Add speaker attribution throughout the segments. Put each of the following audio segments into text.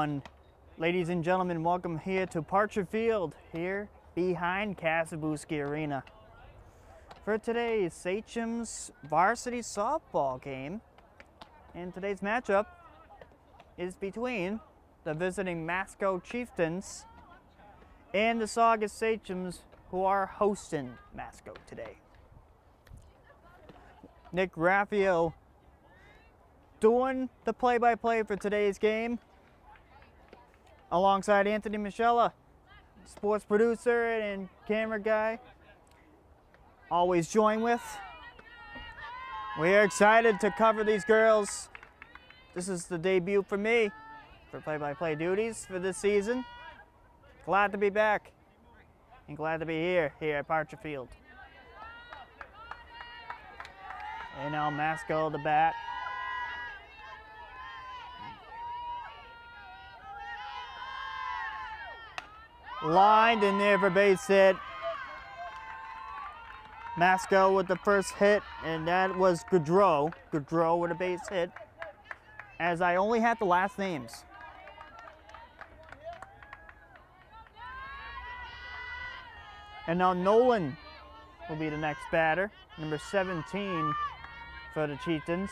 Speaker 1: Everyone. Ladies and gentlemen, welcome here to Parcher Field, here behind Kasabuski Arena. For today's Sachem's varsity softball game, and today's matchup is between the visiting Masco Chieftains and the Saugus Sachems, who are hosting Masco today. Nick Graffeo doing the play-by-play for today's game alongside Anthony Moschella, sports producer and camera guy. Always join with. We are excited to cover these girls. This is the debut for me for play-by-play duties for this season. Glad to be back and glad to be here, here at Parcher Field. And now Masco the bat. Lined in there for base hit. Masco with the first hit, and that was Goudreau. Goudreau with a base hit. As I only had the last names. And now Nolan will be the next batter, number 17 for the Chieftains.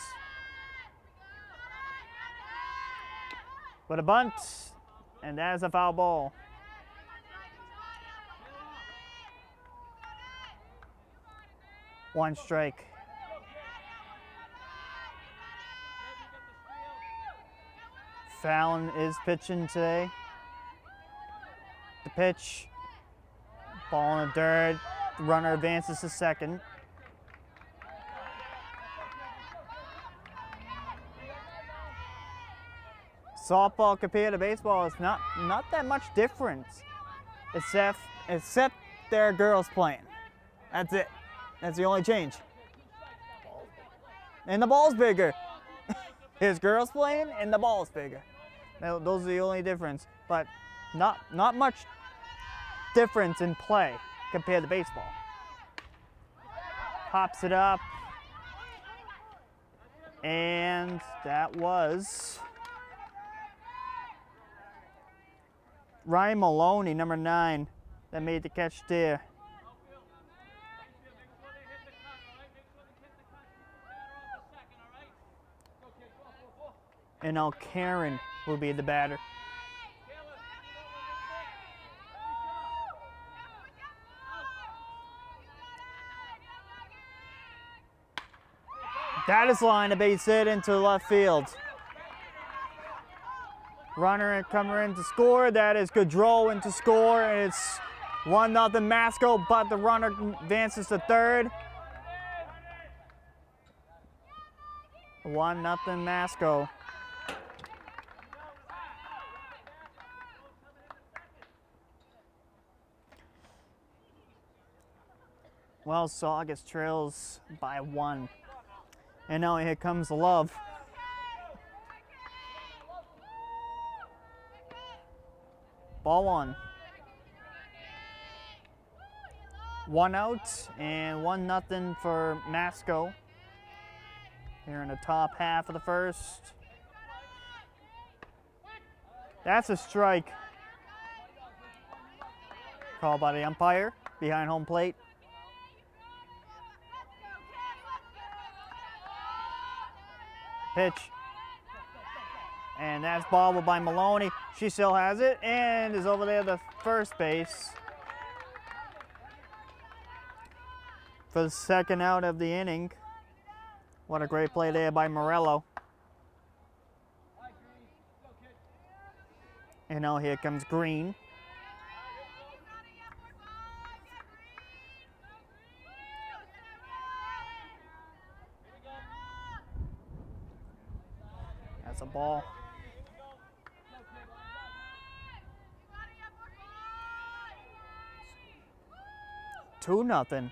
Speaker 1: But a bunt, and that is a foul ball. One strike. Fallon is pitching today. The pitch, ball in the dirt, the runner advances to second. Softball compared to baseball is not not that much difference, except except there are girls playing. That's it. That's the only change. And the ball's bigger. His girls playing and the ball's bigger. Now, those are the only difference. But not not much difference in play compared to baseball. Pops it up. And that was Ryan Maloney, number nine, that made the catch there. And now Karen will be the batter. That is line a base hit into left field. Runner coming in to score. That is Goudreau in to score. It's 1 nothing Masco, but the runner advances to third. 1 nothing Masco. Well, Saugus trails by one. And now here comes the Love. Ball one. One out and one nothing for Masco. Here in the top half of the first. That's a strike. Called by the umpire behind home plate. Pitch. And that's bobbled by Maloney. She still has it and is over there at the first base. For the second out of the inning. What a great play there by Morello. And now here comes Green. Ball. Two nothing.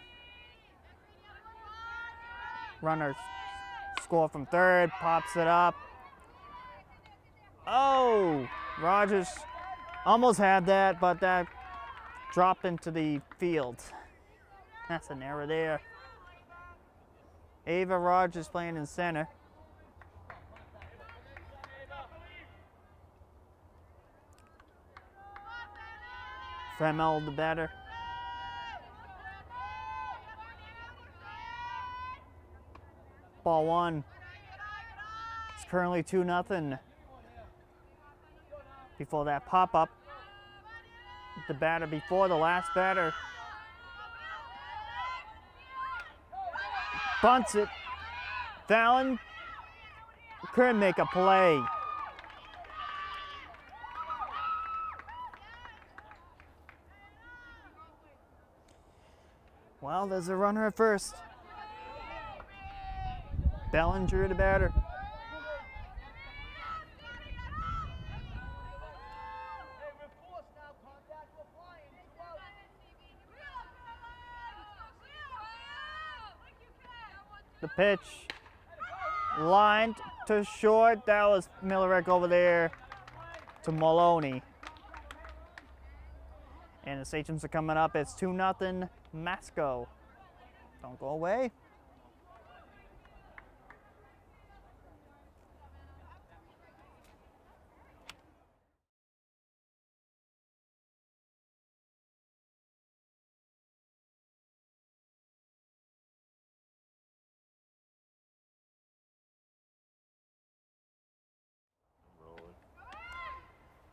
Speaker 1: Runner score from third, pops it up. Oh, Rogers almost had that, but that dropped into the field. That's an error there. Ava Rogers playing in center. Fremel the batter. Ball one. It's currently 2 nothing. Before that pop up, the batter before the last batter. Bunts it. Fallon couldn't make a play. Well, there's a runner at first. Bellinger the batter. The pitch lined to short. That was Millerick over there to Maloney. And the Sachems are coming up. It's 2 nothing Masco. Don't go away.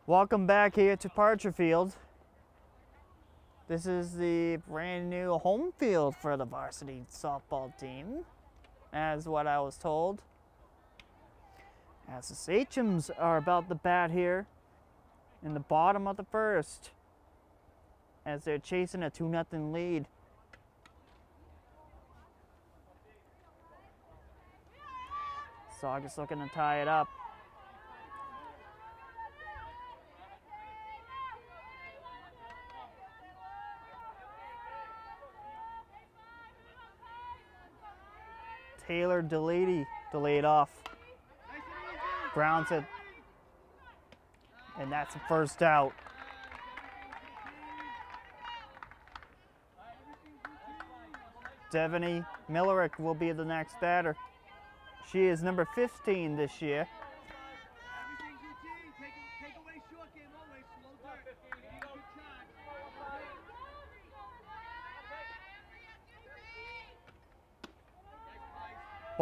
Speaker 1: Welcome back here to Parcher Field. This is the brand new home field for the varsity softball team, as what I was told. As the Sachems are about to bat here in the bottom of the first, as they're chasing a 2 0 lead. Saugus looking to tie it up. Taylor Delady delayed off. Grounds it. And that's the first out. Devaney Millerick will be the next batter. She is number 15 this year.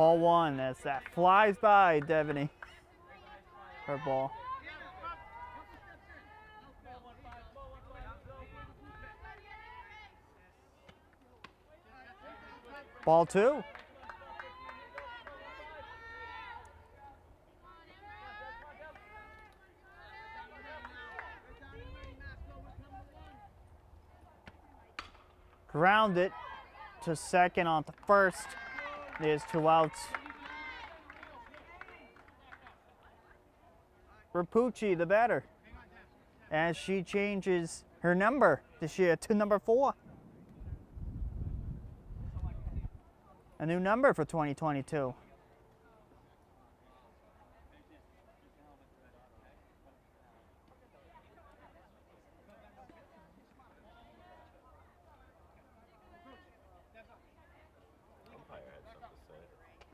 Speaker 1: Ball one as that flies by Devaney. Her ball. Ball two. Ground it to second on the first. There's two outs. Rapucci, the batter, as she changes her number this year to number four. A new number for 2022.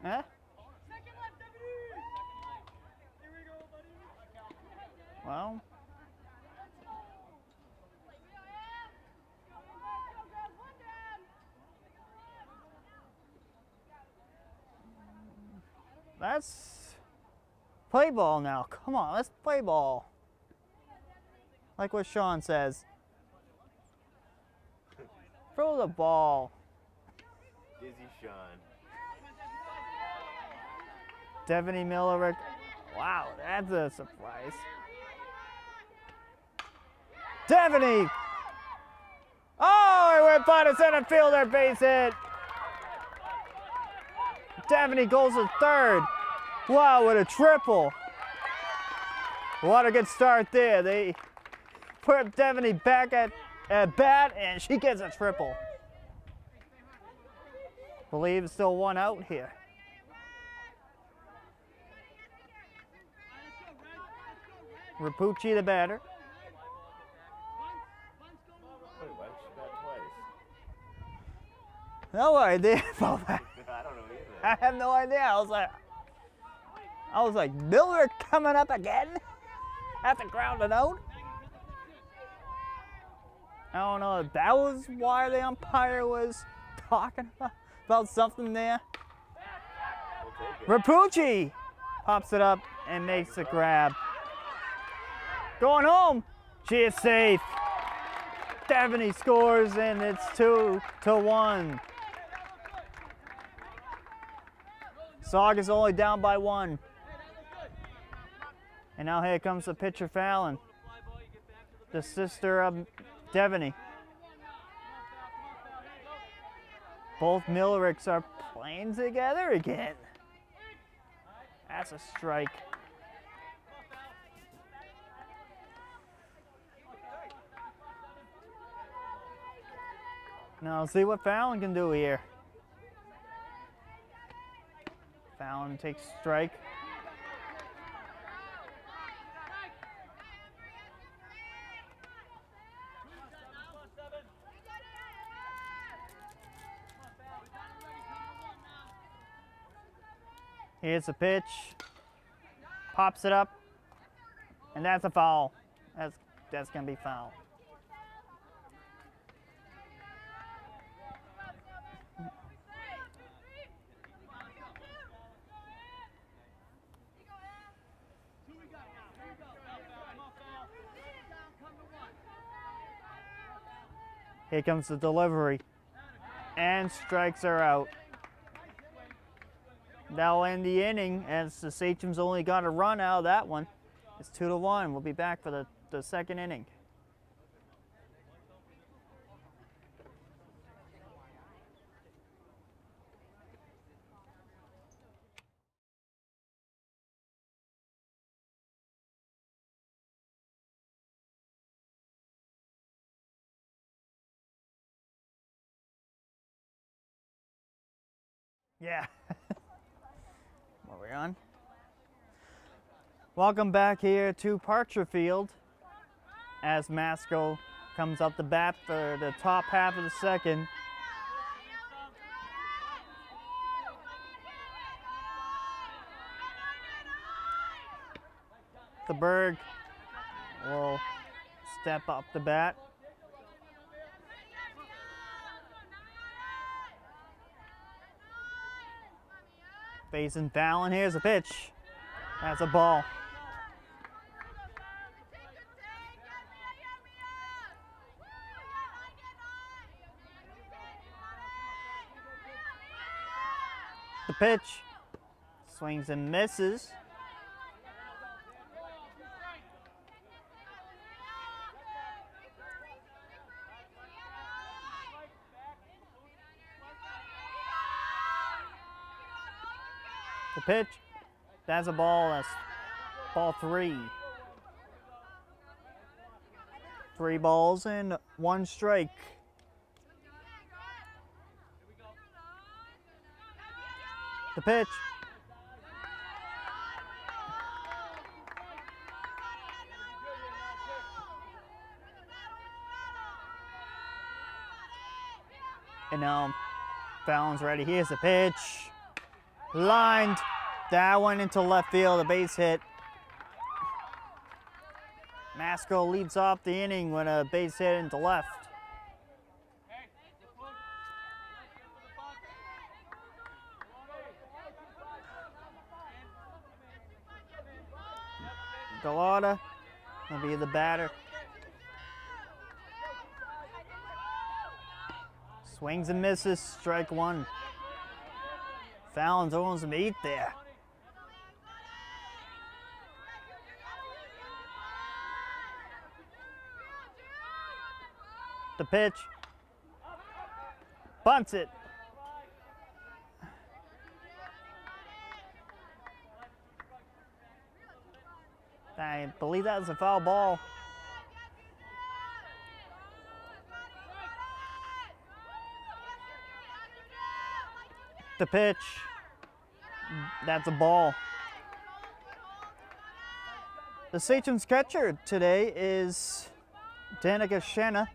Speaker 1: Huh? Well. That's play ball now. Come on, let's play ball. Like what Sean says. Throw the ball.
Speaker 2: Dizzy Sean.
Speaker 1: Devaney Millerick. Wow, that's a surprise. Devaney! Oh, it went by the center fielder, base hit. Devaney goes to third. Wow, what a triple. What a good start there. They put Devaney back at, at bat, and she gets a triple. Believe it's still one out here. Rapucci the batter. No idea about that.
Speaker 2: I don't know either.
Speaker 1: I have no idea. I was like, I was like, Miller coming up again after grounding out. I don't know if that was why the umpire was talking about, something there.
Speaker 2: It.
Speaker 1: Rapucci pops it up and makes the grab. Going home. She is safe. Devaney scores and it's two to one. Saugus only down by one. And now here comes the pitcher Fallon, the sister of Devaney. Both Millericks are playing together again. That's a strike. Now see what Fallon can do here. Fallon takes strike. Here's the pitch. Pops it up. And that's a foul. That's that's gonna be foul. Here comes the delivery. And strikes are out. That'll end the inning as the Sachems only got a run out of that one. It's two to one. We'll be back for the, the second inning. Yeah. what are we on? Welcome back here to Parcher Field as Masco comes up the bat for the top half of the second. The Berg will step up the bat. Facing Fallon, here's a pitch. That's a ball. Pitch swings and misses. The pitch, that's a ball. That's ball three. Three balls and one strike. The pitch. And now Fallon's ready. Here's the pitch. Lined. That one into left field, a base hit. Masco leads off the inning with a base hit into left. Galata will be the batter. Swings and misses, strike one. Fallon's owns some eight there. The pitch. Bunts it. I believe that was a foul ball. The pitch. That's a ball. The Sachem's catcher today is Danica Shanna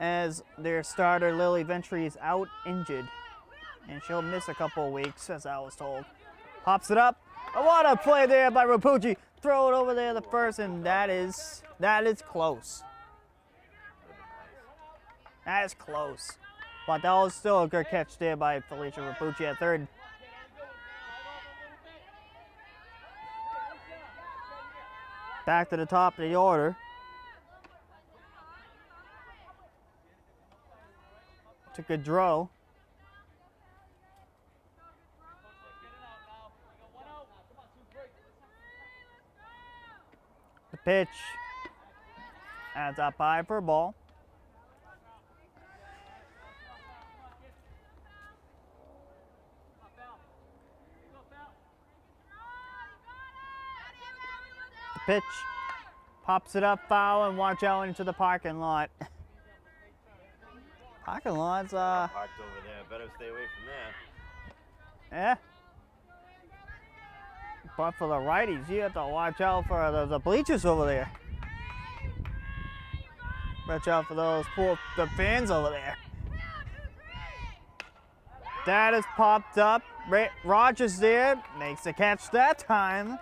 Speaker 1: as their starter Lily Ventry is out injured and she'll miss a couple of weeks as I was told. Pops it up. What a play there by Rapucci. Throw it over there the first and that is that is close. That is close. But that was still a good catch there by Felicia Rapucci at third. Back to the top of the order. To Gaudreau. Pitch adds up high for a ball. The pitch pops it up foul and watch out into the parking lot. parking lot's uh
Speaker 2: Parked over there. Better stay away from that.
Speaker 1: yeah. But for the righties, you have to watch out for the, the bleachers over there. Watch out for those poor the fans over there. That is popped up. Rogers there makes the catch that time.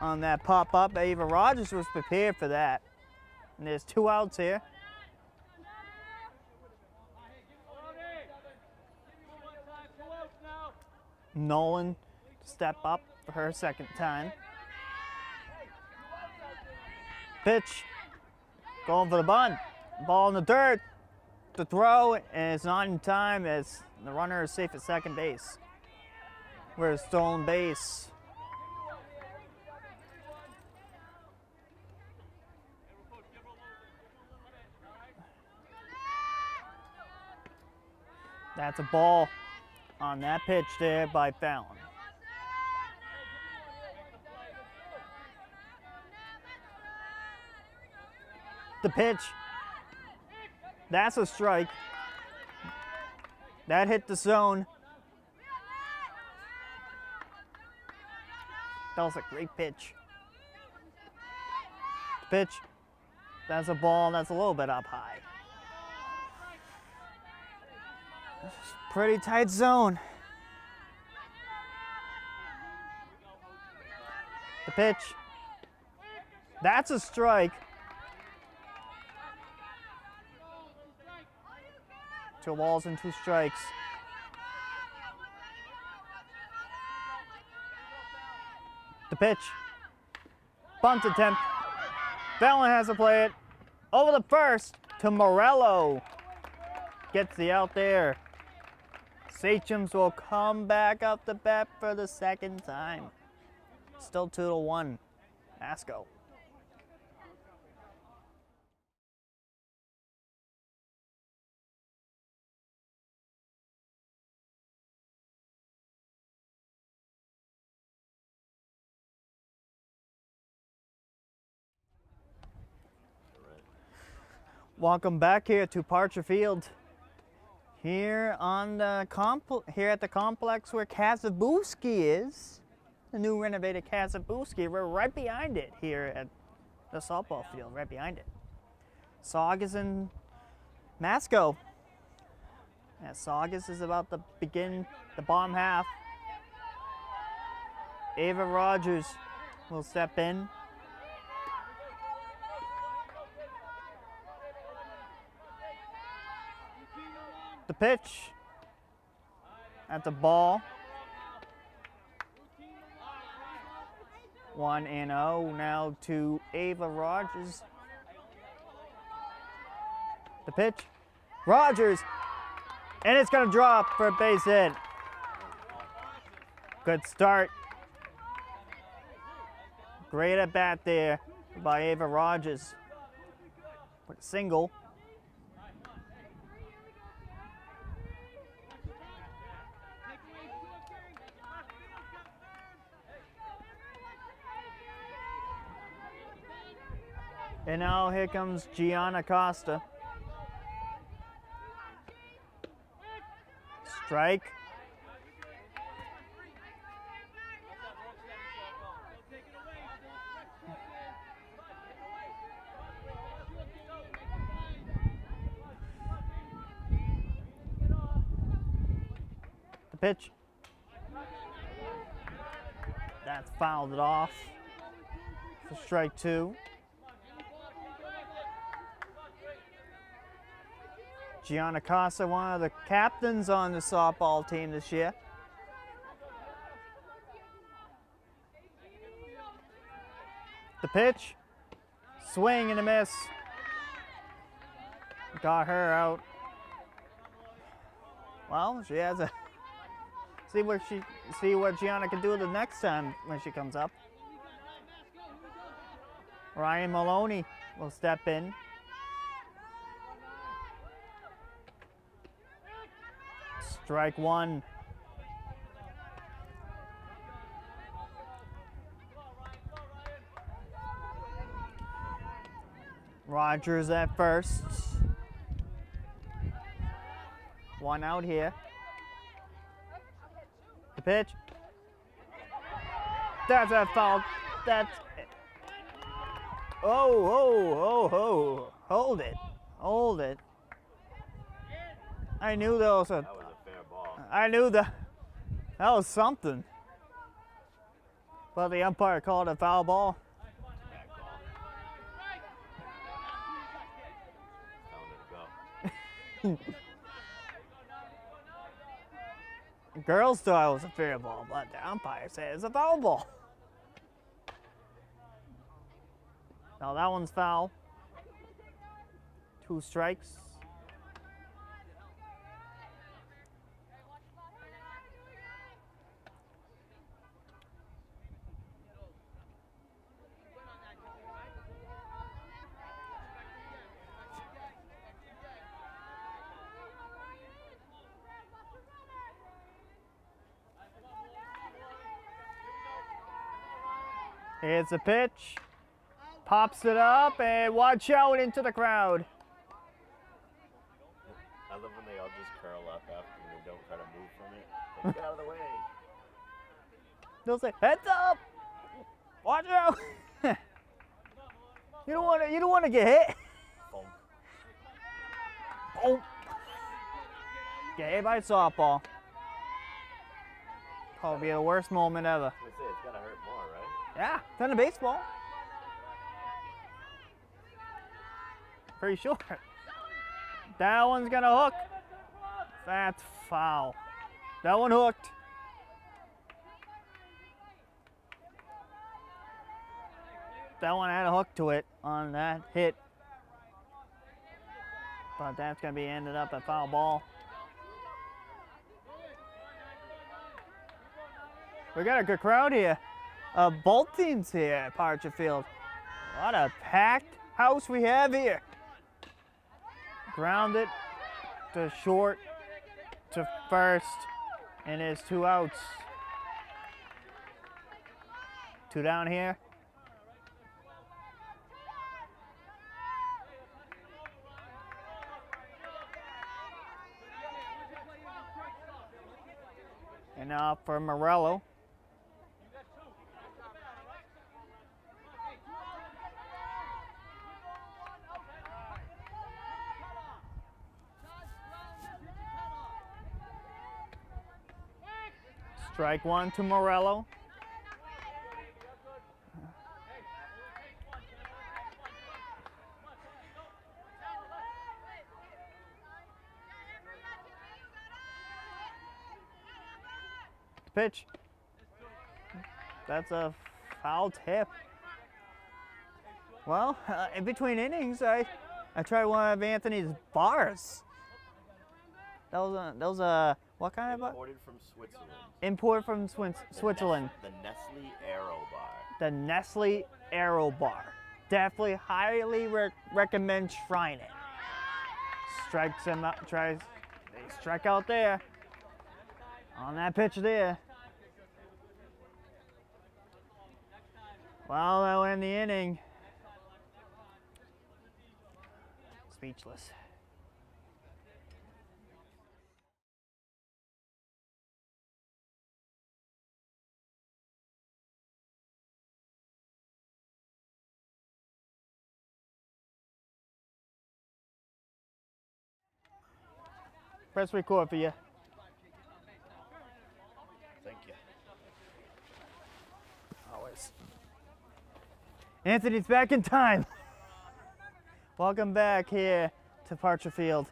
Speaker 1: On that pop up, Ava Rogers was prepared for that. And there's two outs here. Nolan step up for her second time. Pitch. Going for the bunt. Ball in the dirt. The throw, it's not in time as the runner is safe at second base. We're stolen base. That's a ball on that pitch there by Fallon. The pitch. That's a strike. That hit the zone. That was a great pitch. Pitch. That's a ball that's a little bit up high. Pretty tight zone. The pitch. That's a strike. Two balls and two strikes. The pitch. Bunt attempt. Fallon has to play it over the first to Morello. Gets the out there. Sachems will come back up the bat for the second time. Still two to one. Masco. Welcome back here to Parcher Field. Here on the compl- here at the complex where Kasabuski is, the new renovated Kasabuski. We're right behind it here at the softball field, right behind it. Saugus and Masco. Yeah, Saugus is about to begin the bottom half. Ava Rogers will step in. The pitch at the ball. One and oh now to Ava Rogers. The pitch. Rogers. And it's going to drop for a base hit. Good start. Great at bat there by Ava Rogers. A single. And now here comes Gianna Costa. Strike. The pitch. That's fouled it off for strike two. Gianna Casa, one of the captains on the softball team this year. The pitch, swing and a miss. Got her out. Well, she has a see what she see what Gianna can do the next time when she comes up. Ryan Maloney will step in. Strike one. Rogers at first. One out here. The pitch. That's a foul. That's. Oh, oh, oh, oh. Hold it. Hold it. I knew that was a.
Speaker 2: That was a fair ball.
Speaker 1: I knew that. That was something. But the umpire called a foul ball. Girls thought it was a fair ball, but the umpire said it's a foul ball. Now that one's foul. Two strikes. Here's the pitch. Pops it up and watch out into the crowd.
Speaker 2: I love when they all just curl up after and they don't try to move from it. Get out of the way.
Speaker 1: They'll say, heads up! Watch out! you don't want to. You don't want to get hit. Oh. Get hit by a softball. Probably the worst moment ever.
Speaker 2: I was gonna say it's gonna hurt more, right?
Speaker 1: Yeah, than a baseball. Pretty sure. That one's gonna hook. That's foul. That one hooked. That one had a hook to it on that hit. But that's gonna be ended up a foul ball. We got a good crowd here. Uh, both teams here at Parcher Field. What a packed house we have here. Grounded to short to first, and it's two outs. Two down here. And now for Morello. Strike one to Morello. Pitch. That's a foul tip. Well, uh, in between innings, I I tried one of Anthony's bars. That was a that was a what kind of
Speaker 2: Imported from Switzerland.
Speaker 1: import from Swin-
Speaker 2: The
Speaker 1: Switzerland?
Speaker 2: Nes- the Nestle Aero Bar.
Speaker 1: The Nestle Aero Bar. Definitely highly re- recommend trying it. Strikes him out. Tries. They strike out there. On that pitch there. Well, that will end the inning. Speechless. Press record for you.
Speaker 2: Thank you.
Speaker 1: Always. Anthony's back in time. Welcome back here to Parcher Field.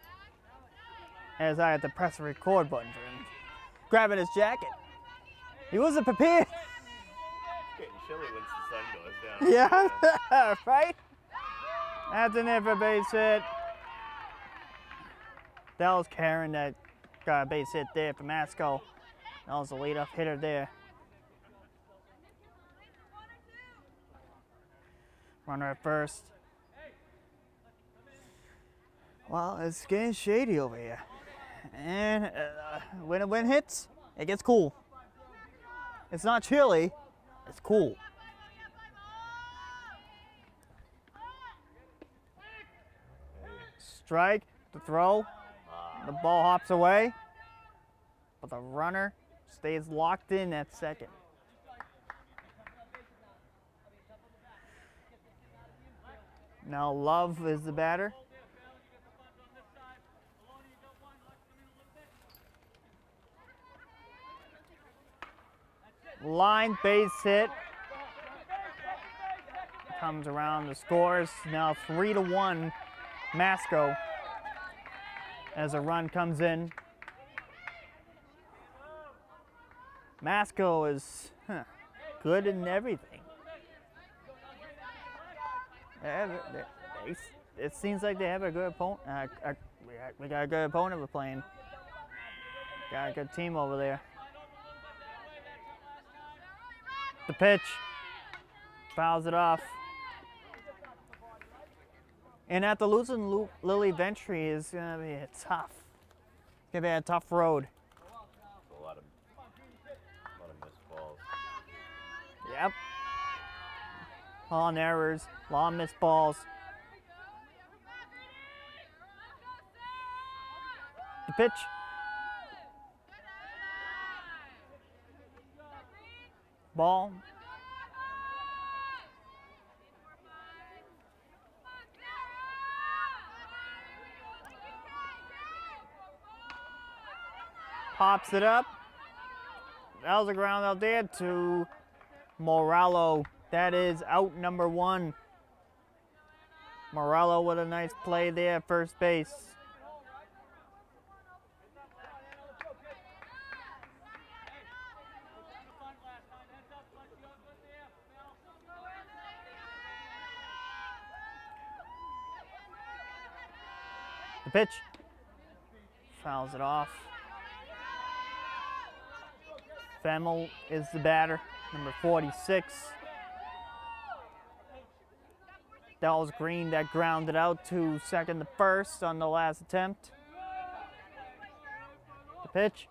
Speaker 1: as I had to press the record button for him, grabbing his jacket. He wasn't prepared.
Speaker 2: Getting chilly once the sun goes down.
Speaker 1: Yeah, right? That's an base hit. That was Karen that got a base hit there for Masco. That was the leadoff hitter there. Runner at first. Well, it's getting shady over here. And uh, when the wind hits, it gets cool. It's not chilly, it's cool. Strike, the throw, the ball hops away, but the runner stays locked in at second. Now Love is the batter. Line base hit. Comes around the scores now three to one. Masco as a run comes in. Masco is huh, good in everything. It seems like they have a good opponent. Uh, we got- we got a good opponent we're playing. Got a good team over there. The pitch fouls it off. And at the losing Lily Ventry is gonna be a tough. It's gonna be a tough road.
Speaker 2: A lot of, a lot of missed balls.
Speaker 1: Yep. Long errors, long missed balls. The pitch. Ball. Pops it up. That was a ground out there to Morello. That is out number one. Morello with a nice play there at first base. The pitch. Fouls it off. Femmel is the batter, number 46. That was Green that grounded out to second to first on the last attempt. The pitch.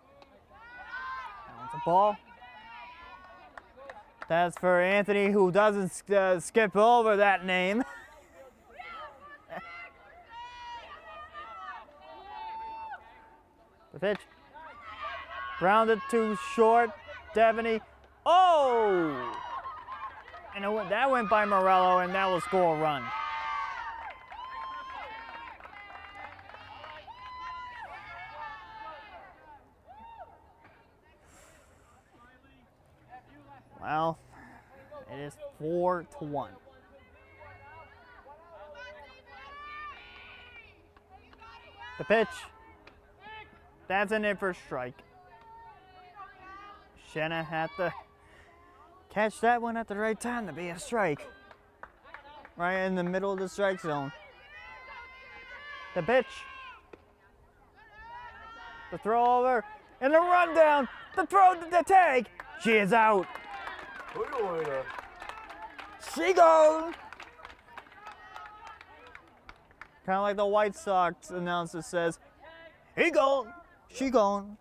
Speaker 1: That's a ball. That's for Anthony, who doesn't uh, skip over that name. the pitch. Grounded to short. Devaney. Oh! And went, that went by Morello, and that will score a run. Well, it is four to one. The pitch. That's an in for strike. Shenna had to catch that one at the right time to be a strike. Right in the middle of the strike zone. The pitch. The throw over. And the rundown. The throw to the tag. She is out. She goes. Kind of like the White Sox announcer says, he gone, she gone.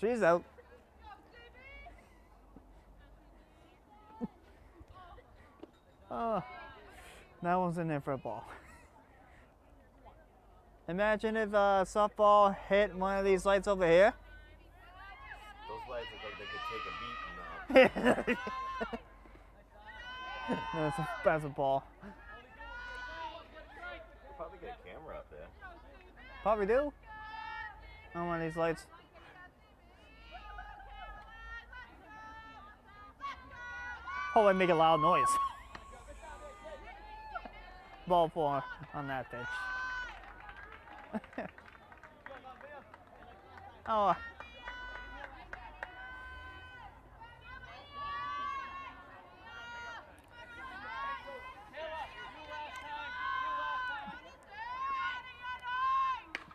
Speaker 1: She's out. oh, that one's in there for a ball. Imagine if uh, softball hit one of these lights over here.
Speaker 2: Those lights look like they could take a beating now.
Speaker 1: that's, a, that's a ball.
Speaker 2: Probably get a camera up there.
Speaker 1: Probably do. On one of these lights. Oh, I make a loud noise. Ball four on that pitch. oh.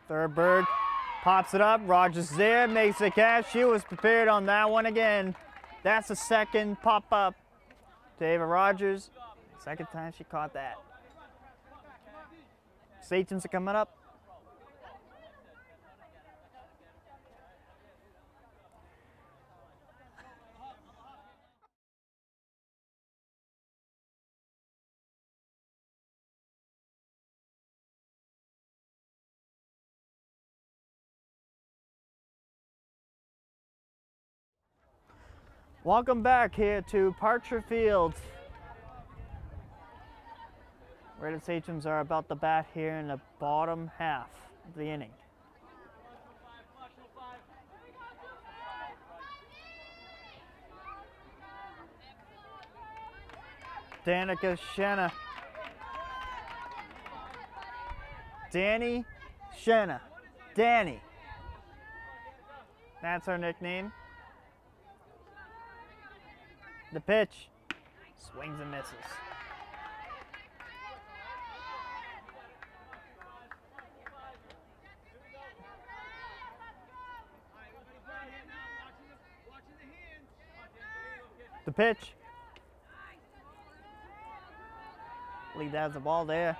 Speaker 1: Third bird pops it up. Rogers there, makes the catch. She was prepared on that one again. That's the second pop up to Ava Rogers. Second time she caught that. Sachems are coming up. Welcome back here to Parcher Field. Red Sachems are about to bat here in the bottom half of the inning. Danica Shanna. Danny Shanna. Danny. That's her nickname. The pitch. Swings and misses. The pitch. Lead has the ball there.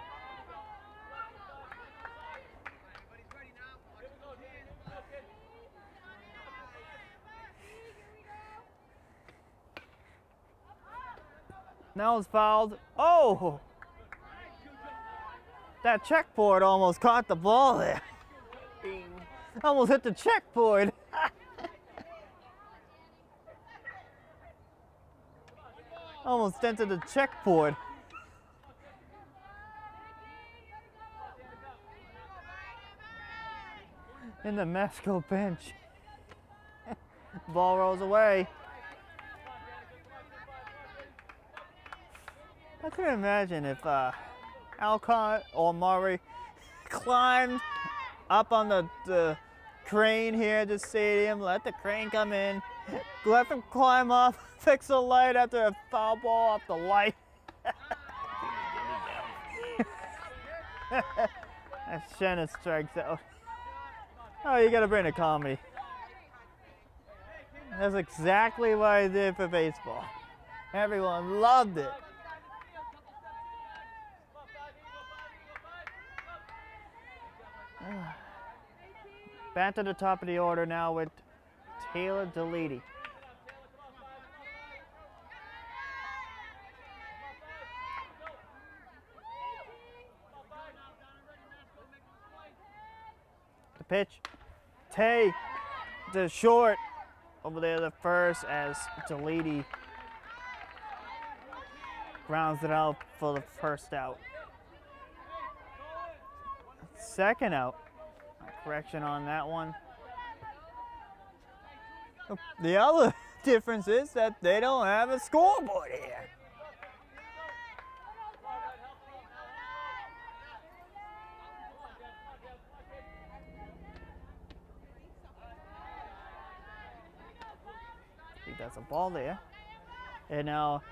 Speaker 1: Now it's fouled. Oh! That checkboard almost caught the ball there. Almost hit the checkboard. almost entered the checkboard. In the Masco bench. Ball rolls away. I couldn't imagine if uh, Alcott or Murray climbed up on the, the crane here at the stadium, let the crane come in, let them climb up, fix the light after a foul ball off the light. That's Shannon strikes out. Oh, you gotta bring a comedy. That's exactly what I did for baseball. Everyone loved it. Back to the top of the order now with Taylor Deledy. The pitch. Tay the short over there the first as Deledy grounds it out for the first out. Second out. Correction on that one. The other difference is that they don't have a scoreboard here. I think that's a ball there. And now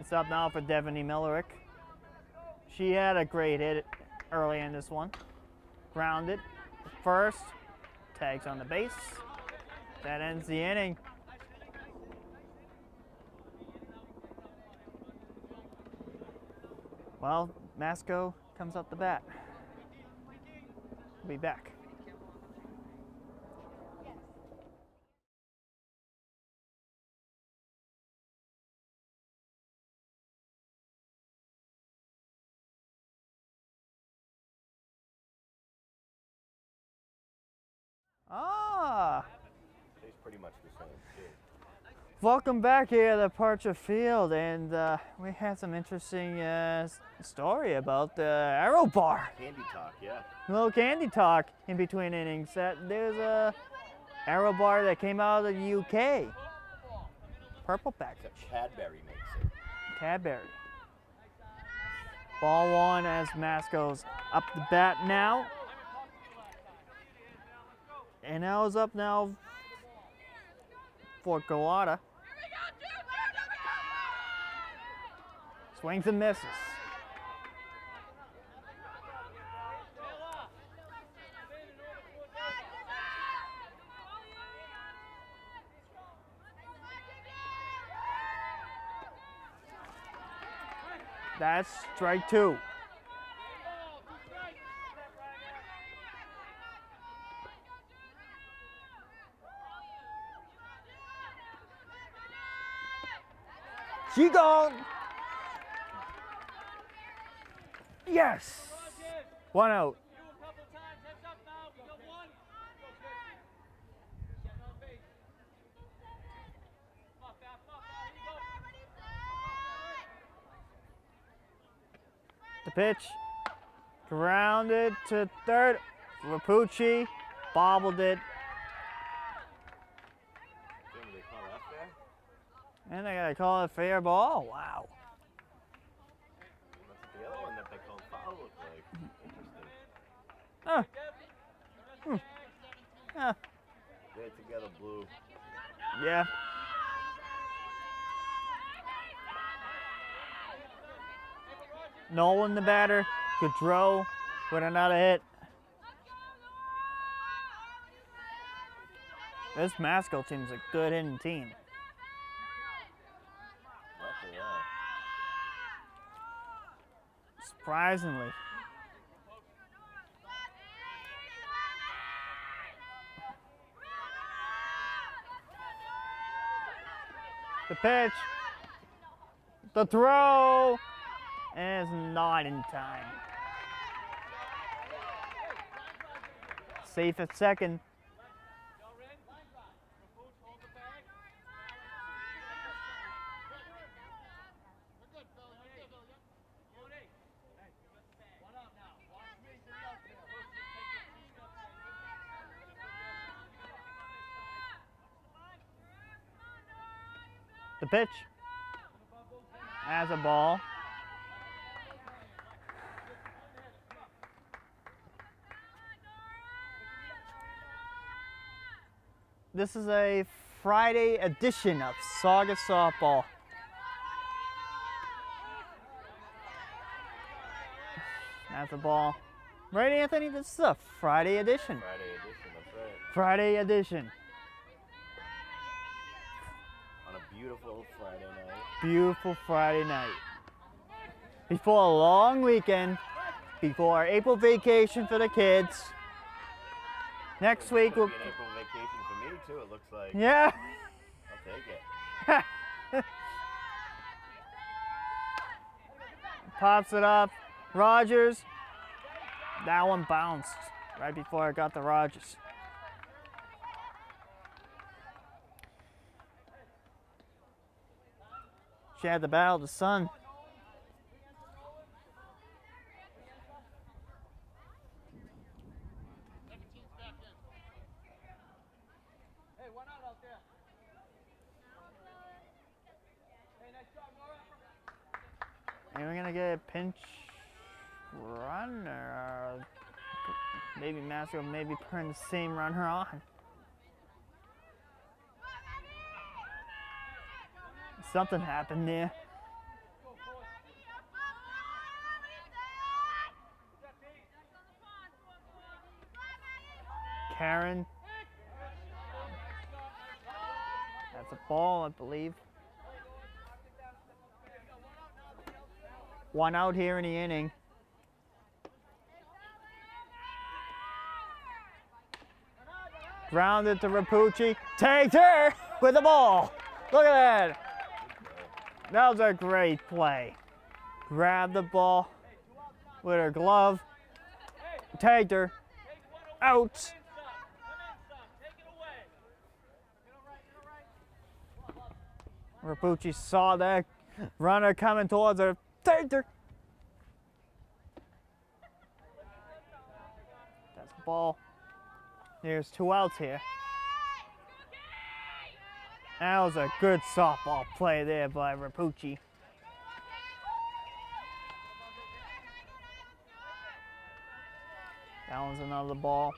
Speaker 1: it's up now for Devaney Millerick. She had a great hit early in this one. Grounded. First. Tags on the base. That ends the inning. Well, Masco comes up the bat. We'll be back. Ah,
Speaker 2: Tastes pretty much the same too.
Speaker 1: Welcome back here to Parcher Field, and uh, we had some interesting uh, story about the Aero Bar.
Speaker 2: Candy talk, yeah.
Speaker 1: A little candy talk in between innings. That there's a Aero Bar that came out of the UK. Purple package.
Speaker 2: Cadbury makes it.
Speaker 1: Cadbury. Ball one as Masco's up the bat now. And now is up now for Galata. Swings and misses. That's strike two. She gone. Yes. One out. The pitch. Grounded to third. Rapucci bobbled it. And they gotta call it a fair ball. Wow.
Speaker 2: That's what the other one that they called foul looked like. Interesting.
Speaker 1: Huh. Hmm. Huh.
Speaker 2: They're together blue.
Speaker 1: Yeah. Nolan the batter. Gaudreau with another hit. This Masco team's a good hitting team. Surprisingly. The pitch. The throw. And it's not in time. Safe at second. Pitch. As a ball. This is a Friday edition of Saugus Softball. That's a ball. Right, Anthony? This is a Friday edition.
Speaker 2: Friday edition, that's right.
Speaker 1: Friday edition.
Speaker 2: On a beautiful Friday night.
Speaker 1: Beautiful Friday night. Before a long weekend, before our April vacation for the kids. Next week, we'll.
Speaker 2: be an April vacation for me too, it looks like.
Speaker 1: Yeah.
Speaker 2: I'll take it.
Speaker 1: Pops it up. Rogers. That one bounced right before I got the Rogers. She had the battle the sun. And we're gonna get a pinch runner. Uh, maybe Masco maybe putting the same runner on. Something happened there. Karen. That's a ball, I believe. One out here in the inning. Grounded to Rapucci. Takes her with the ball. Look at that. That was a great play. Grab the ball with her glove. Tagged her. Out. Rapucci saw that runner coming towards her. Tagged her. That's the ball. There's two outs here. That was a good softball play there by Rapucci. That one's another ball.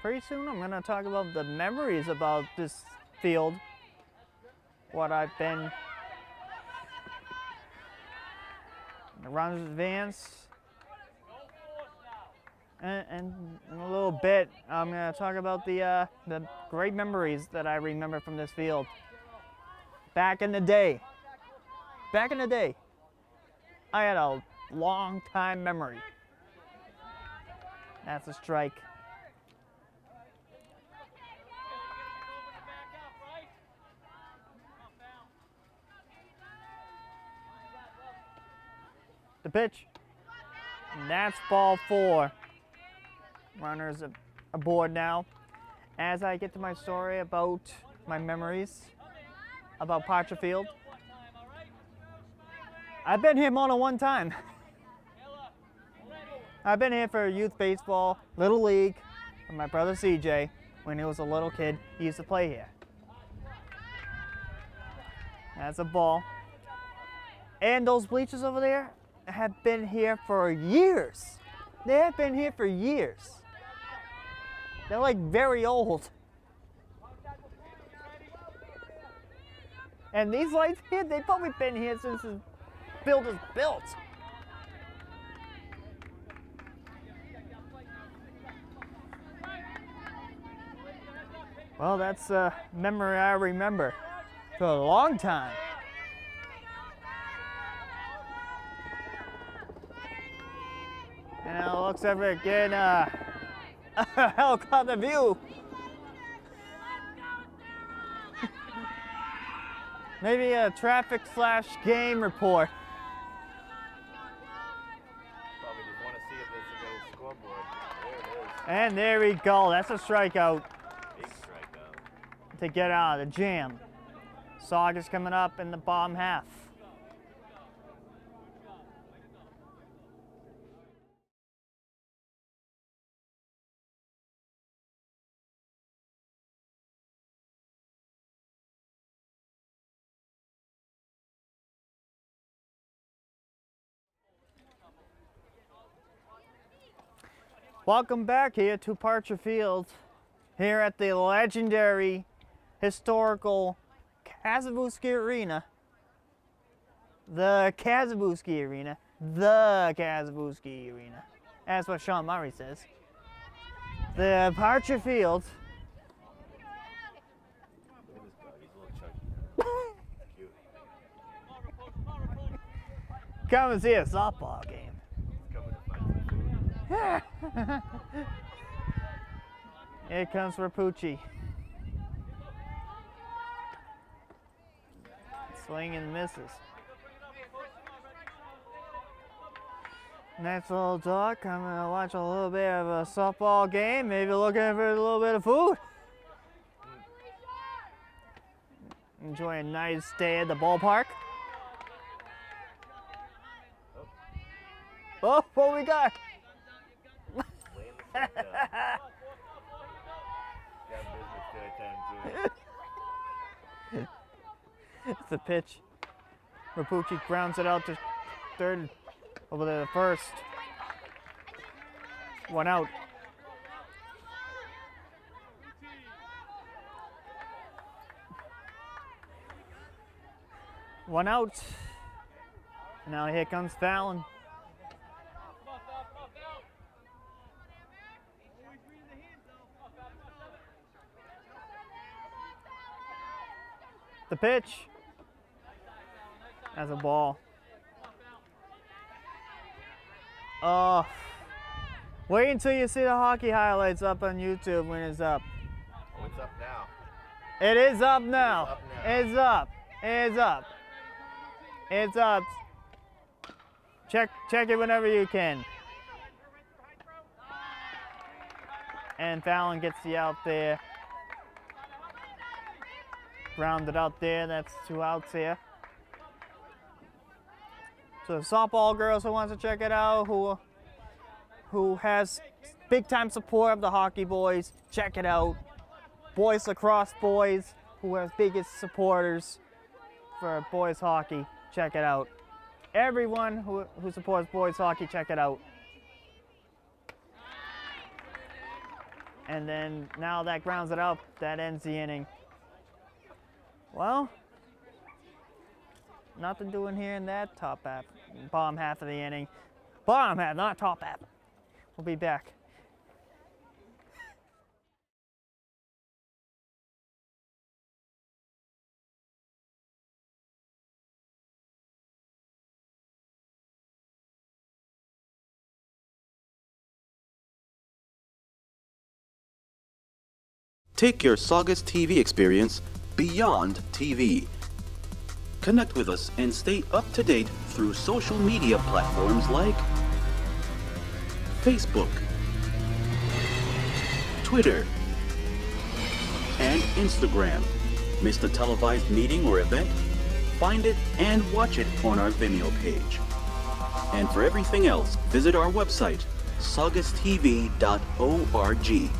Speaker 1: Pretty soon I'm going to talk about the memories about this field. What I've been. The runners advance. And, and in a little bit, I'm gonna talk about the uh, the great memories that I remember from this field. Back in the day, back in the day, I had a long time memory. That's a strike. The pitch. And that's ball four. Runners ab- aboard now. As I get to my story about my memories about Parcher Field, I've been here more than one time. I've been here for youth baseball, little league, with my brother CJ. When he was a little kid, he used to play here. That's a ball. And those bleachers over there have been here for years. They have been here for years. They're like very old. And these lights here, they've probably been here since the build was built. Well, that's a memory I remember for a long time. And it looks over again, uh, a the view. Maybe a traffic slash game report.
Speaker 2: Probably just want to see if there's a little scoreboard. There it is.
Speaker 1: And there we go. That's a strikeout
Speaker 2: Big strikeout.
Speaker 1: to get out of the jam. Saugus coming up in the bottom half. Welcome back here to Parcher Field, here at the legendary historical Kasabuski Arena. The Kasabuski Arena. The Kasabuski Arena. That's what Sean Murray says. The Parcher Field.
Speaker 2: Look at this dog. He's a little chunky. Cute.
Speaker 1: Come and see a softball game.
Speaker 2: He's coming to find some food.
Speaker 1: Here comes Rapucci. Swing and misses. Nice little duck. I'm gonna watch a little bit of a softball game. Maybe looking for a little bit of food. Enjoy a nice day at the ballpark. Oh, what we got?
Speaker 2: Laying the foot down. Got business to attend to.
Speaker 1: It's the pitch. Rapucci grounds it out to third, over to the first. One out. One out. Now here comes Fallon. The pitch. As a ball. Oh. Wait until you see the hockey highlights up on YouTube when it's up.
Speaker 2: Oh, it's up now.
Speaker 1: It is up now.
Speaker 2: up now.
Speaker 1: It's up. It's up. It's up. Check check it whenever you can. And Fallon gets the out there. Rounded out there. That's two outs here. So softball girls who wants to check it out, who who has big time support of the hockey boys, check it out. Boys lacrosse boys who has biggest supporters for boys hockey, check it out. Everyone who, who supports boys hockey, check it out. And then now that grounds it up, That ends the inning. Well, nothing doing here in that top half, bottom half of the inning. Bottom half, not top half. We'll be back.
Speaker 3: Take your Saugus TV experience beyond TV. Connect with us and stay up to date through social media platforms like Facebook, Twitter, and Instagram. Missed a televised meeting or event? Find it and watch it on our Vimeo page. And for everything else, visit our website, saugustv.org.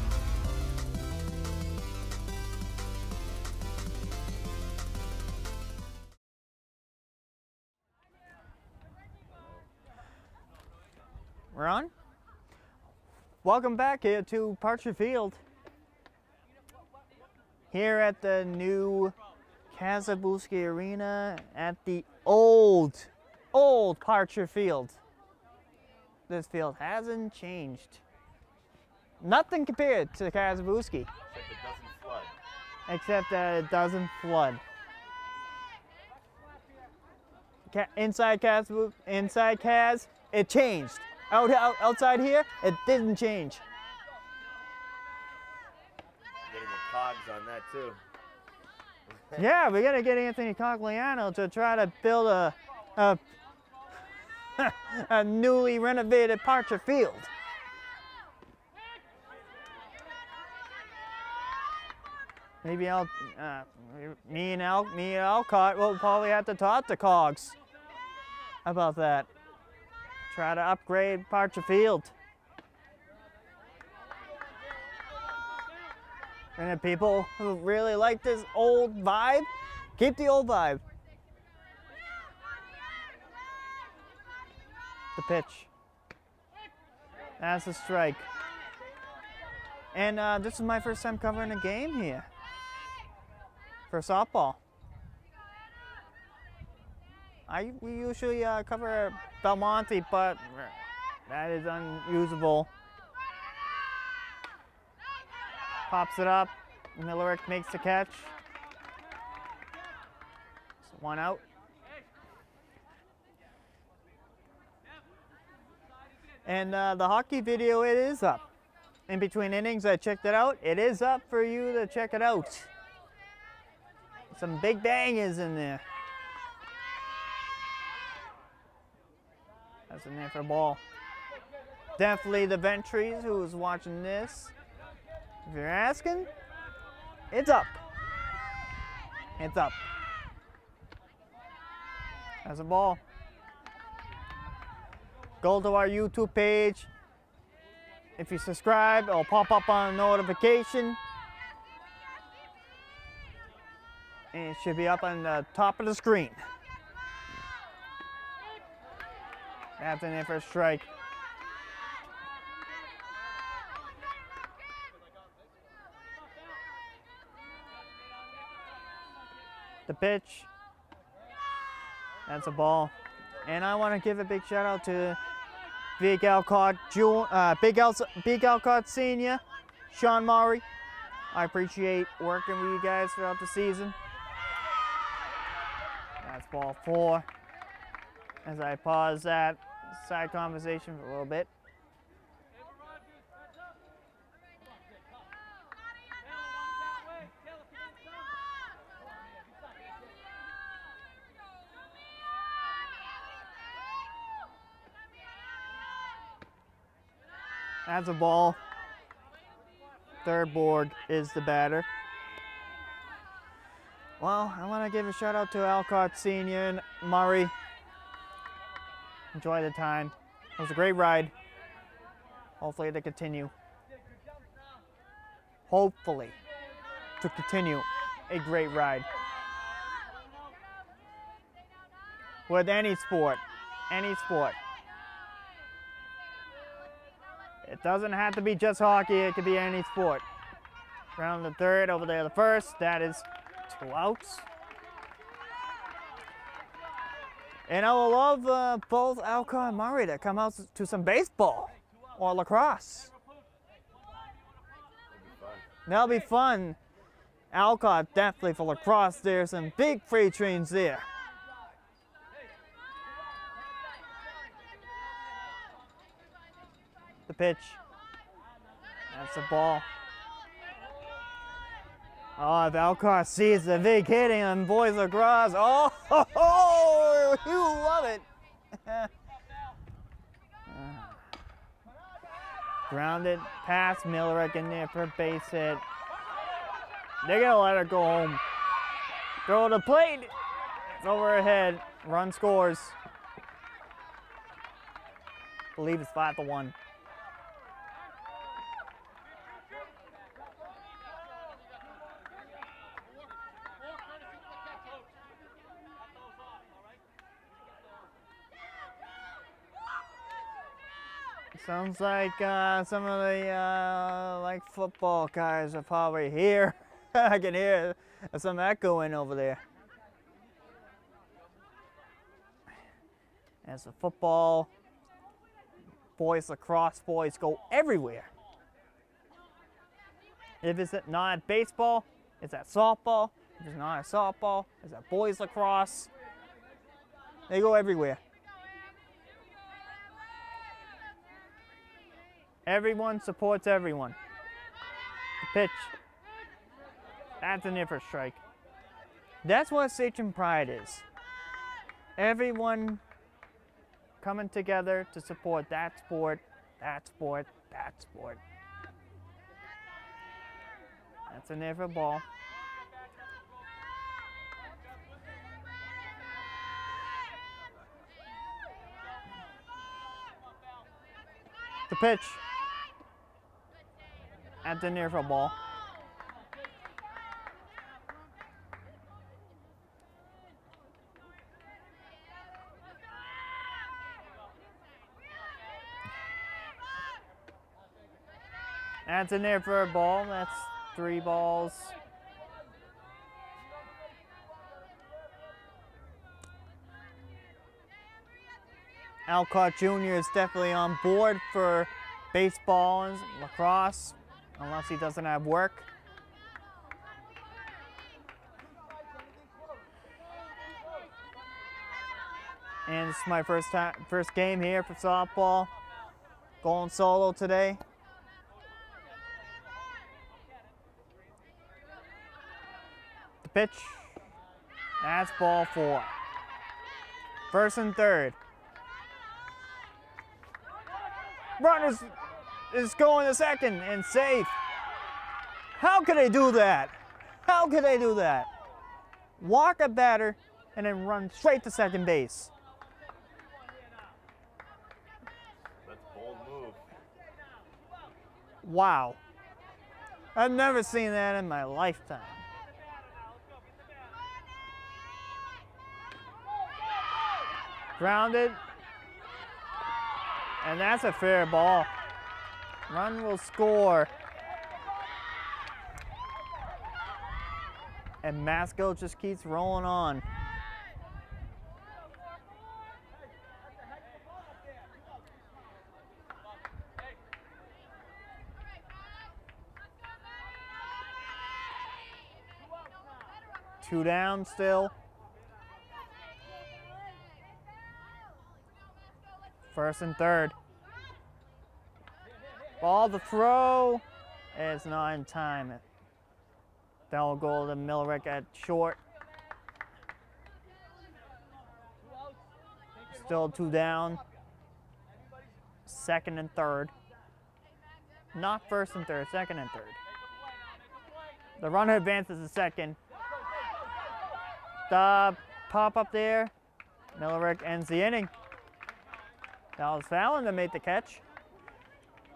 Speaker 1: We're on. Welcome back here to Parcher Field. Here at the new Kasabuski Arena at the old, old Parcher Field. This field hasn't changed. Nothing compared to
Speaker 2: flood.
Speaker 1: except that it doesn't flood. Ca- inside Kaz, inside Kaz, it changed. Out, out outside here, it didn't change.
Speaker 2: Getting the cogs on that too.
Speaker 1: Yeah, we're gonna get Anthony Cogliano to try to build a a, a newly renovated Parcher Field. Maybe I'll, uh, me and Al, me and Alcott will probably have to talk to Cogs about that. Try to upgrade Parcher Field. And if people who really like this old vibe, keep the old vibe. The pitch. That's a strike. And uh, this is my first time covering a game here for softball. I we usually uh, cover Belmonte, but that is unusable. Pops it up. Millerick makes the catch. One out. And uh, the hockey video, it is up. In between innings, I checked it out. It is up for you to check it out. Some big bangers in there. That's in there for a ball. Definitely the Ventries who is watching this. If you're asking, it's up. It's up. That's a ball. Go to our YouTube page. If you subscribe, it'll pop up on notification. And it should be up on the top of the screen. That's in a strike. the pitch. That's a ball. And I want to give a big shout out to Big Alcott, June, uh, Big, Al, Big Alcott Senior, Sean Murray. I appreciate working with you guys throughout the season. That's ball four. As I pause that side conversation for a little bit. That's a ball. Third board is the batter. Well, I want to give a shout out to Alcott Senior and Murray. Enjoy the time. It was a great ride. Hopefully to continue. Hopefully to continue a great ride. With any sport, any sport. It doesn't have to be just hockey, it could be any sport. Round the third, over there the first. That is two outs. And I will love uh, both Alcott and Murray to come out to some baseball or lacrosse. That'll be fun. Alcott definitely for lacrosse. There's some big freight trains there. The pitch. That's the ball. Oh, if Alcott sees the big hitting on boys lacrosse, oh, ho, ho, you love it. Grounded, pass Millerick in there for base hit. They're gonna let her go home. Throw the plate. It's over her head. Run scores. believe it's five to one. Sounds like uh, some of the uh, like football guys are probably here. I can hear some echoing over there. As the football, boys lacrosse boys go everywhere. If it's not baseball, it's at softball. If it's not at softball, it's at boys lacrosse. They go everywhere. Everyone supports everyone. The pitch. That's an for strike. That's what Sachem Pride is. Everyone coming together to support that sport, that sport, that sport. That's an for ball. The pitch at the near for ball. That's in there for a ball. That's three balls. Alcott Jr. is definitely on board for baseball and lacrosse unless he doesn't have work. And this is my first time, first game here for softball. Going solo today. The pitch. That's ball four. First and third. Runners is going to second and safe. How could they do that? How could they do that? Walk a batter and then run straight to second base.
Speaker 2: That's bold move.
Speaker 1: Wow. I've never seen that in my lifetime. Grounded. And that's a fair ball. Run will score. And Masco just keeps rolling on. Two down still. First and third. Ball to throw is not in time. That will go to Millerick at short. Still two down. Second and third. Not first and third, second and third. The runner advances to second. The pop up there. Millerick ends the inning. Dallas Fallon to make the catch.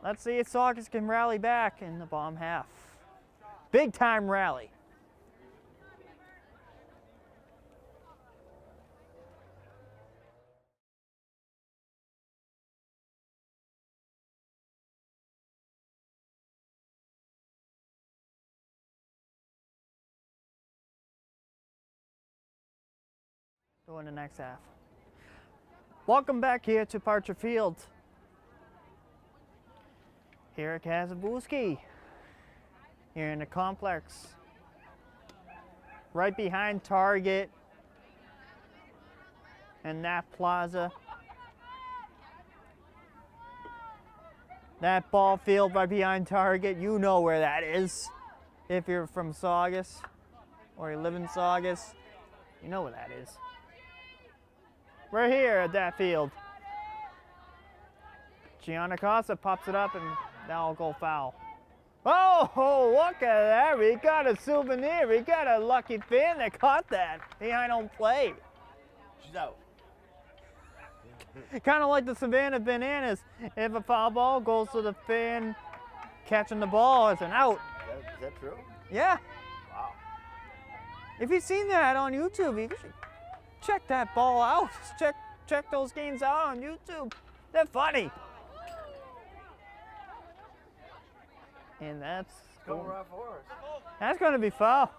Speaker 1: Let's see if Saugus can rally back in the bottom half. Big time rally. Going to next half. Welcome back here to Parcher Field. Here at Kasabuski. Here in the complex. Right behind Target and that plaza. That ball field right behind Target, you know where that is. If you're from Saugus or you live in Saugus, you know where that is. We're here at that field. Gianna Costa pops it up and that'll go foul. Oh, look at that. We got a souvenir. We got a lucky fan that caught that behind home plate.
Speaker 2: She's out.
Speaker 1: kind of like the Savannah Bananas. If a foul ball goes to the fan catching the ball, it's an out.
Speaker 2: Is that, is that true?
Speaker 1: Yeah.
Speaker 2: Wow.
Speaker 1: If you've seen that on YouTube, you should check that ball out. Check check those games out on YouTube. They're funny. And that's going,
Speaker 2: right for us.
Speaker 1: that's going to be foul.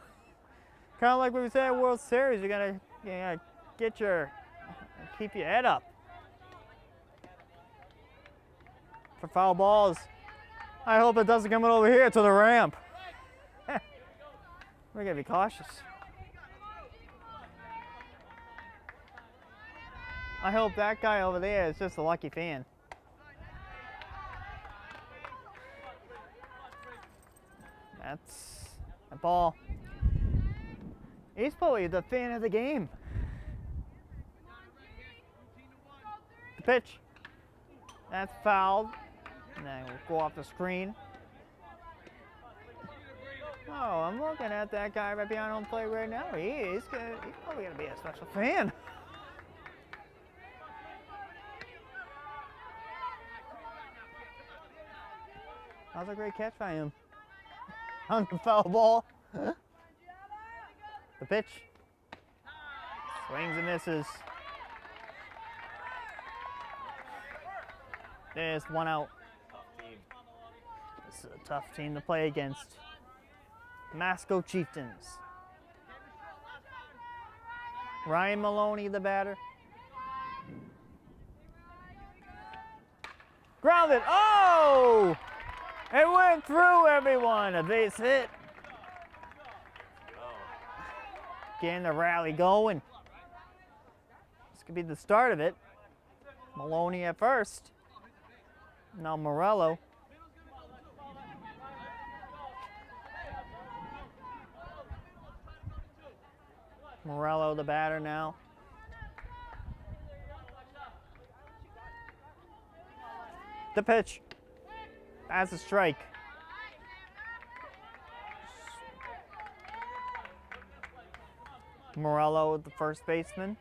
Speaker 1: Kind of like we say at World Series, you gotta, you gotta get your keep your head up. For foul balls, I hope it doesn't come over here to the ramp. we gotta be cautious. I hope that guy over there is just a lucky fan. That's a ball. He's probably the fan of the game. The pitch. That's fouled. And then we'll go off the screen. Oh, I'm looking at that guy right behind home plate right now. He is he's probably gonna be a special fan. That was a great catch by him. The foul ball. the pitch. Swings and misses. There's one out. This is a tough team to play against. Masco Chieftains. Ryan Maloney, the batter. Grounded. Oh! It went through everyone. A base hit. Getting the rally going. This could be the start of it. Maloney at first. Now Morello. Morello the batter now. The pitch. That's a strike. Morello, the first baseman.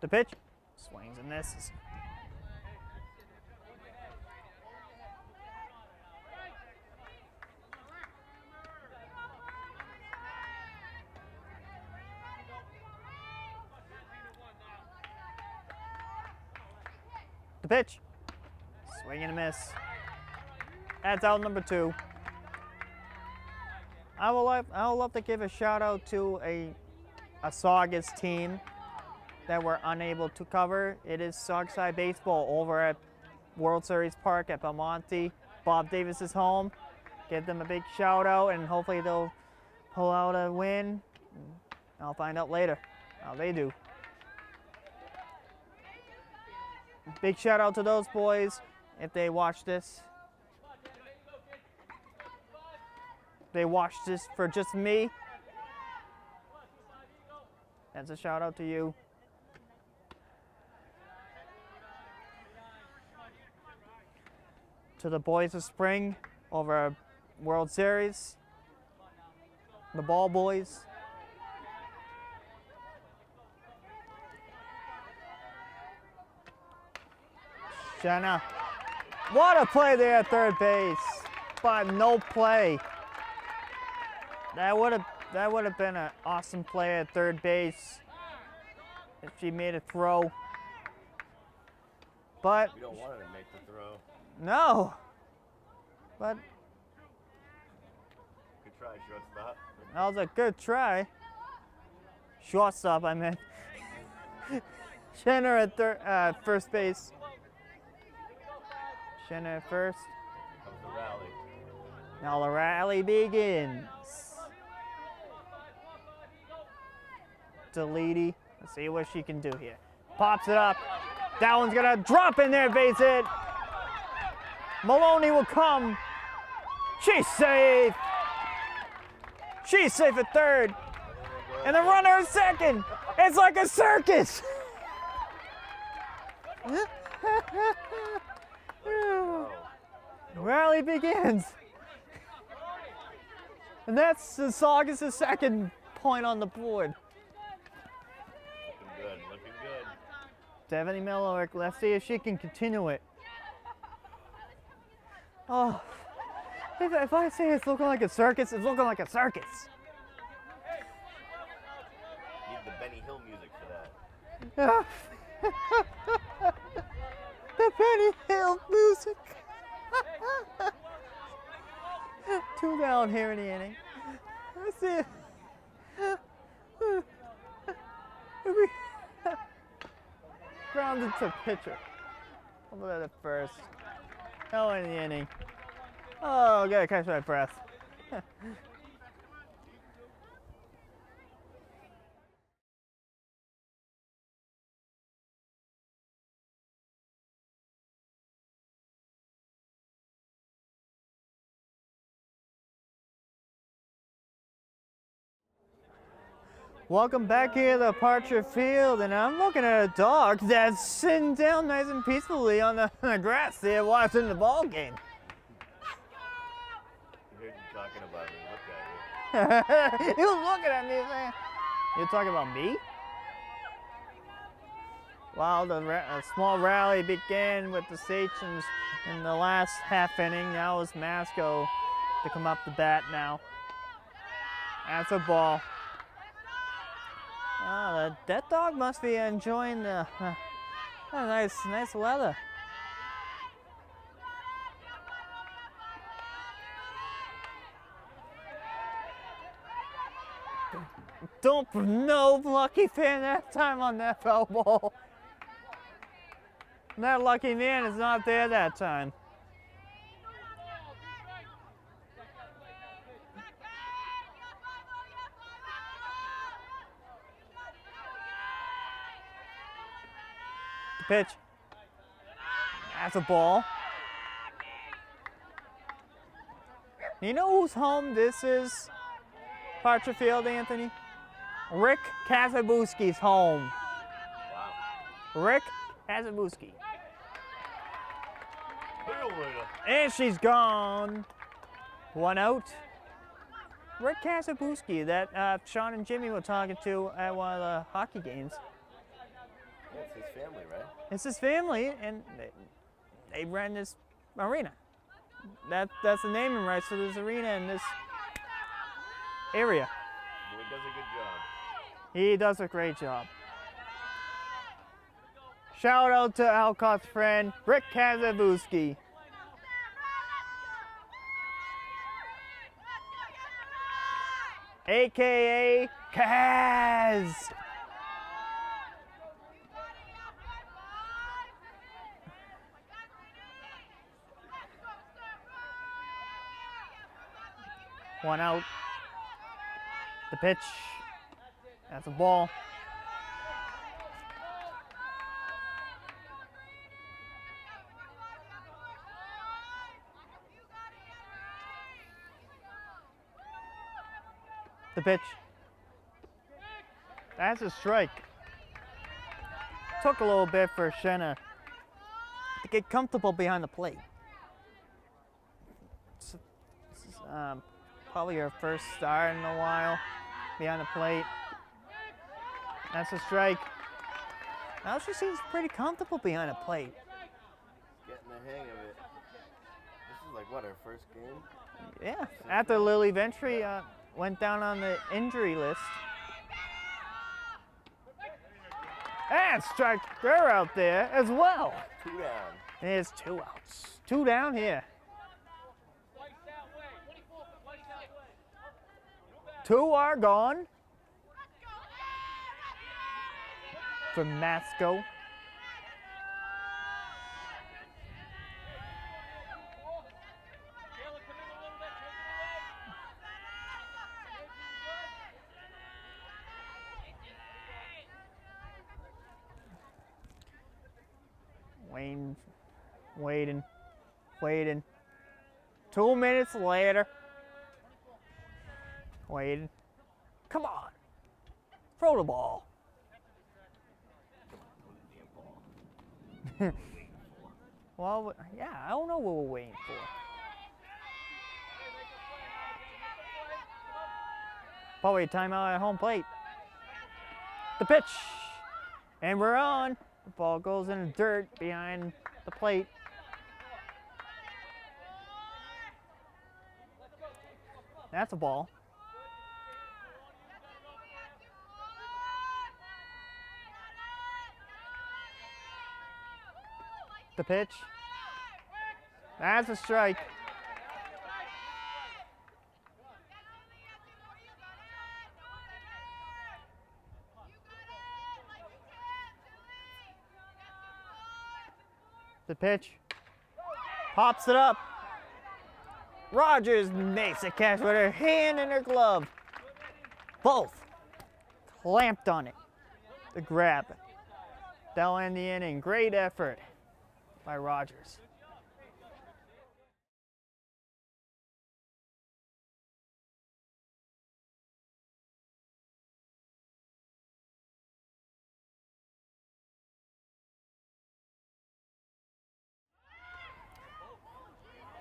Speaker 1: The pitch. Swings and misses. The pitch. Swing and a miss. That's out number two. I would like I would love to give a shout out to a a Saugus team that were unable to cover. It is Saugside Baseball over at World Series Park at Belmonte. Bob Davis's home. Give them a big shout out and hopefully they'll pull out a win. I'll find out later how they do. Big shout out to those boys if they watch this. They watch this for just me. That's a shout out to you. To the boys of spring over World Series. The ball boys. Jenna. What a play there at third base, but no play. That would have that would have been an awesome play at third base if she made a throw. But
Speaker 2: We don't want her to make the throw.
Speaker 1: no. But good
Speaker 2: try, shortstop.
Speaker 1: That was a good try. Shortstop, I meant. Shenner at thir- uh, first base. Shenner at first.
Speaker 2: Comes the rally.
Speaker 1: Now the rally begins. Delety. Let's see what she can do here. Pops it up. That one's gonna drop in there, base it. Maloney will come. She's safe. She's safe at third. And the runner at second. It's like a circus. Rally begins. And that's the Saugus' second point on the board.
Speaker 2: looking good, looking good.
Speaker 1: Stephanie Miller, let's see if she can continue it. Oh, if, if I say it's looking like a circus, it's looking like a circus.
Speaker 2: Need the Benny Hill music for that.
Speaker 1: the Benny Hill music. Two down here in the inning. That's it. Grounded to pitcher. How about at first? Oh, in the inning. Oh, gotta catch my breath. Welcome back here to Parcher Field, and I'm looking at a dog that's sitting down nice and peacefully on the, on the grass there watching the ball game.
Speaker 2: You talking about me. Look at you.
Speaker 1: was looking at me saying, You're talking about me? Wow, the a small rally began with the Sachems in the last half inning. Now it's Masco to come up the bat now. That's a ball. Ah, oh, that, that dog must be enjoying the nice, nice weather. Don't no lucky fan that time on that foul ball. That lucky man is not there that time. The pitch. That's a ball. You know whose home this is? Parcher Field, Anthony? Rick Kasabuski's home.
Speaker 2: Wow.
Speaker 1: Rick
Speaker 2: Kasabuski.
Speaker 1: And she's gone. One out. Rick Kasabuski, that uh, Sean and Jimmy were talking to at one of the hockey games.
Speaker 2: His family, right?
Speaker 1: It's his family, and they, they ran this arena. That that's the naming rights for this arena in this area.
Speaker 2: Boy does a good job.
Speaker 1: He does a great job. Shout out to Alcott's friend, Rick Kasabuski. AKA Kaz. One out. The pitch. That's a ball. The pitch. That's a strike. Took a little bit for Shenna to get comfortable behind the plate. Um, probably her first start in a while behind the plate. That's a strike. Now she seems pretty comfortable behind the plate.
Speaker 2: Getting the hang of it. This is like what, our first game?
Speaker 1: Yeah. After Lily Ventry uh, went down on the injury list. And strike her out there as well.
Speaker 2: Two down.
Speaker 1: There's two outs. Two down here. Two are gone. From Masco. Wayne, waiting, waiting. Two minutes later. Waiting. Come on. Throw the ball. well, yeah, I don't know what we're waiting for. Probably a timeout at home plate. The pitch. And we're on. The ball goes in the dirt behind the plate. That's a ball. The pitch. That's a strike. The pitch. Pops it up. Rogers makes a catch with her hand in her glove. Both clamped on it. The grab. That'll end the inning. Great effort by Rogers.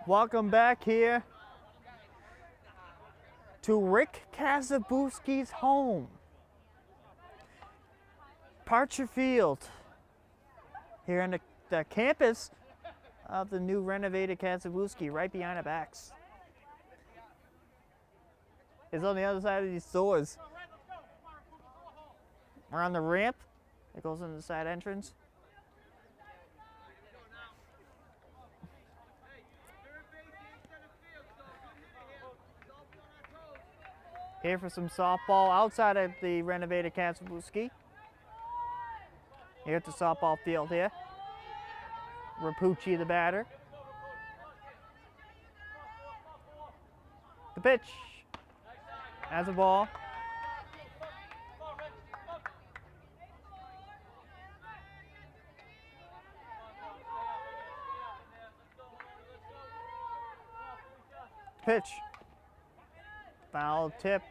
Speaker 1: Welcome back here to Rick Kasabuski's home. Parcher Field, here in the, the campus of the new renovated Kasabuski, right behind our backs. It's on the other side of these doors. We're on the ramp that goes in the side entrance. Here for some softball outside of the renovated Kasabuski. Here at the softball field here. Rapucci the batter. The pitch. as a ball. Pitch. Foul tip.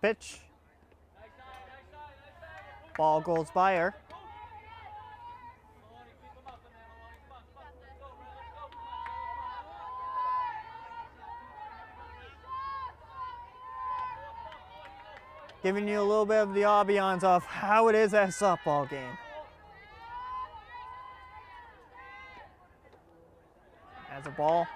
Speaker 1: Pitch. Ball goes by her. Giving you a little bit of the ambiance of how it is at a softball game. As a ball.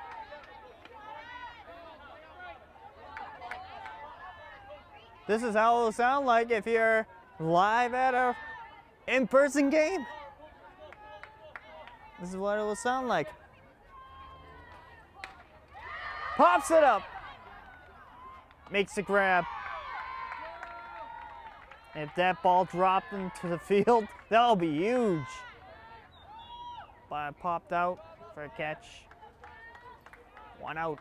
Speaker 1: This is how it'll sound like if you're live at a in-person game. This is what it will sound like. Pops it up. Makes a grab. If that ball dropped into the field, that'll be huge. But popped out for a catch. One out.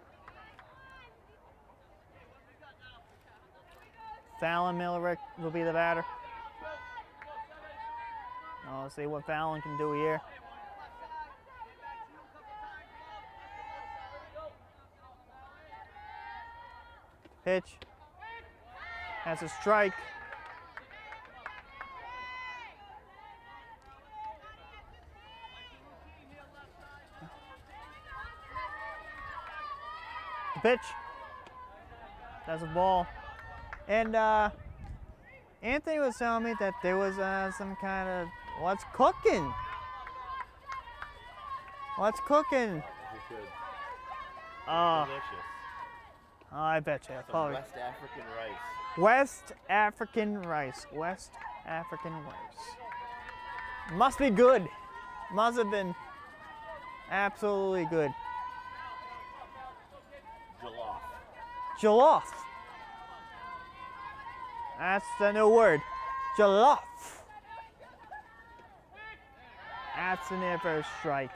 Speaker 1: Fallon Millerick will be the batter. Oh, let's see what Fallon can do here. Pitch. That's a strike. The pitch. That's a ball. And uh, Anthony was telling me that there was uh, some kind of what's cooking. What's cooking?
Speaker 2: You should.
Speaker 1: Oh, I bet you.
Speaker 2: Some
Speaker 1: Probably.
Speaker 2: West African rice.
Speaker 1: West African rice. West African rice. Must be good. Must have been absolutely good.
Speaker 2: Jollof.
Speaker 1: Jollof. That's the new word. Jollof. That's an air for a strike.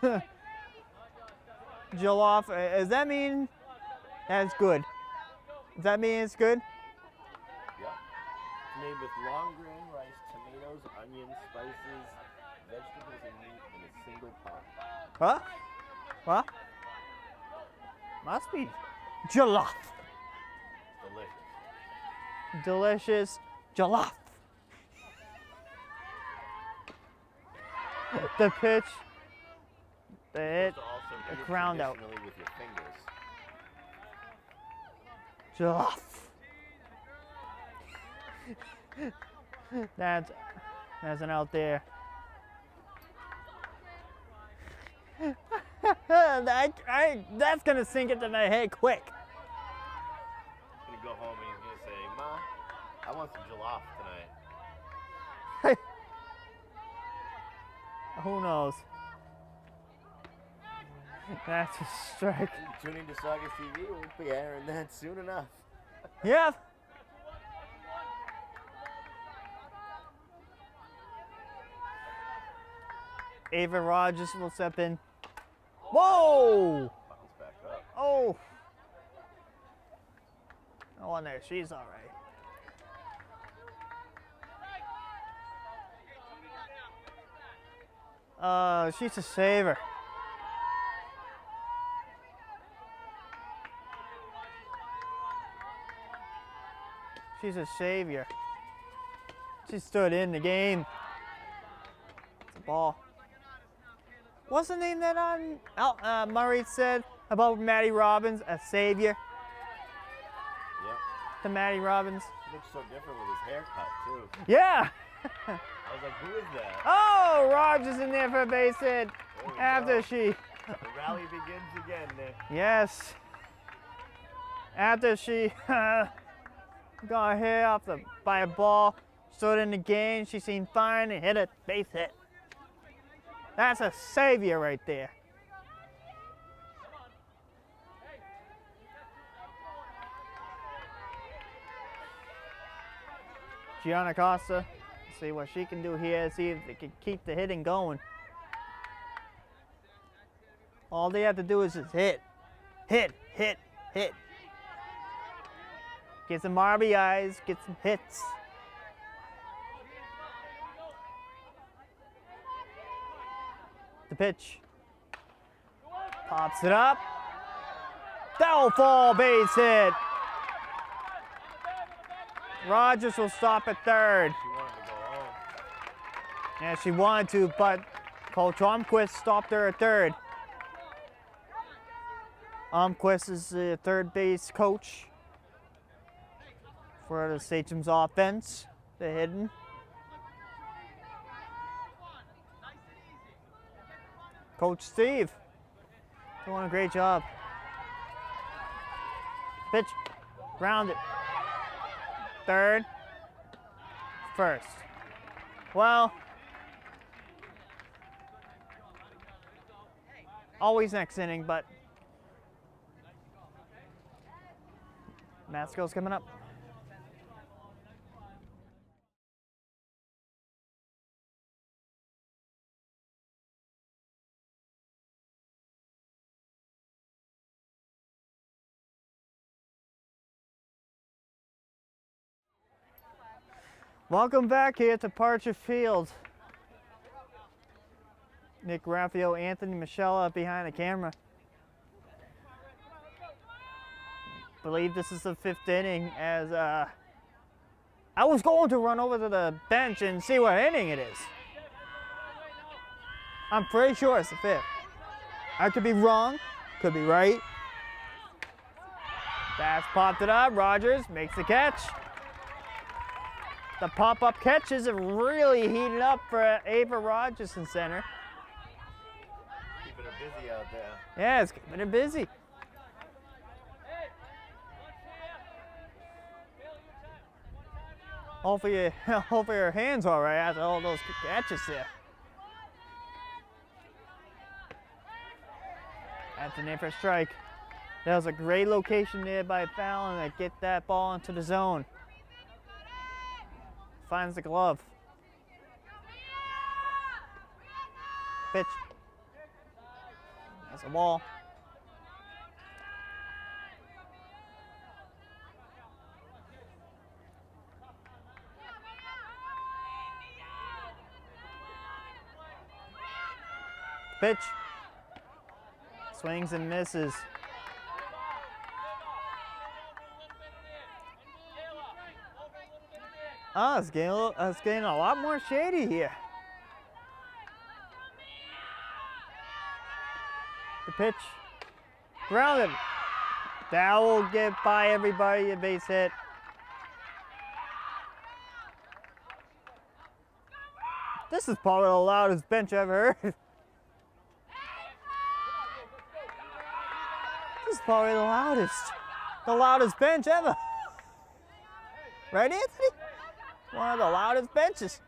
Speaker 1: Jollof, uh, does that mean that's good? Does that mean it's good?
Speaker 2: Yep. Made with long grain rice, tomatoes, onions, spices, vegetables, and meat in a single pot.
Speaker 1: Huh? What? Must be jollof.
Speaker 2: Delicious.
Speaker 1: Jollof. the pitch, the hit, the ground out.
Speaker 2: traditionally with your fingers.
Speaker 1: jollof. that's that's an out there. that, I, that's gonna sink into my head quick.
Speaker 2: Gonna go home and he's gonna say, Ma, I want some jollof tonight.
Speaker 1: Who knows? That's a strike.
Speaker 2: Tune into Saugus TV. We'll be airing that soon enough.
Speaker 1: Yep. Ava Rogers will step in. Whoa!
Speaker 2: Bounce back up.
Speaker 1: Oh! No one there. She's all right. Uh, she's a saver. She's a savior. She stood in the game. It's a ball. What's the name that um, Al, uh, Murray said about Maddie Robbins? A savior
Speaker 2: Yep.
Speaker 1: to Maddie Robbins.
Speaker 2: He looks so different with his haircut too.
Speaker 1: Yeah.
Speaker 2: I was like, who is that?
Speaker 1: Oh, Rogers in there for a base hit after
Speaker 2: go.
Speaker 1: she.
Speaker 2: The rally begins again, Nick.
Speaker 1: Yes. After she got hit off the by a ball, stood in the game, she seemed fine and hit a base hit. That's a savior right there. Gianna Costa, see what she can do here, see if they can keep the hitting going. All they have to do is just hit, hit, hit, hit. Get some RBIs, get some hits. The pitch. Pops it up. Foul fall base hit. Rogers will stop at third.
Speaker 2: She wanted to go home.
Speaker 1: Yeah, she wanted to, but Coach Almquist stopped her at third. Almquist is the third base coach for the Sachem's offense, the hidden. Coach Steve doing a great job. Pitch, grounded. Third, first. Well, always next inning, but Masco's coming up. Welcome back here to Parcher Field. Nick Graffeo, Anthony Moschella up behind the camera. Believe this is the fifth inning as uh, I was going to run over to the bench and see what inning it is. I'm pretty sure it's the fifth. I could be wrong, could be right. That's popped it up. Rogers makes the catch. The pop-up catches have really heated up for Ava Rogers in center
Speaker 2: busy out there.
Speaker 1: Yeah, it's keeping it busy. Hopefully, hopefully your hands all right after all those catches there. That's an for strike. That was a great location there by Fallon to get that ball into the zone. Finds the glove. Pitch that's a ball. Pitch. Swings and misses. Oh, it's getting a, little, it's getting a lot more shady here. Pitch. Grounded. That will get by everybody a base hit. This is probably the loudest bench I've ever heard. This is probably the loudest. The loudest bench ever. Right, Anthony? One of the loudest benches.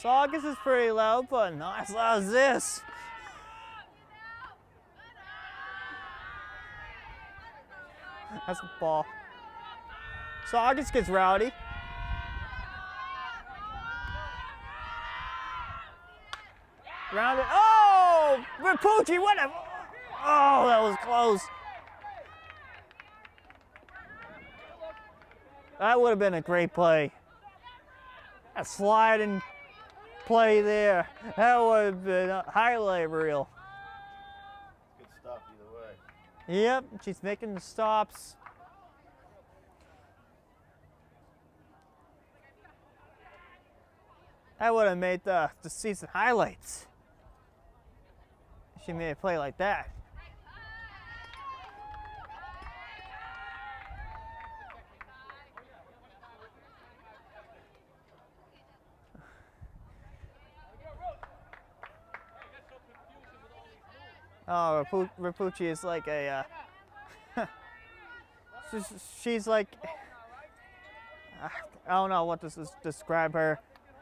Speaker 1: Saugus is pretty loud, but not as loud as this. That's a ball. Saugus gets rowdy. Rounded. Oh! Rapucci, what a. Oh, that was close. That would have been a great play. A sliding play there. That would have been a highlight reel.
Speaker 2: Good stuff either way.
Speaker 1: Yep, she's making the stops. That would have made the, the season highlights. She made a play like that. Oh, Rapu- Rapucci is like a. Uh, she's, like. I don't know what to describe her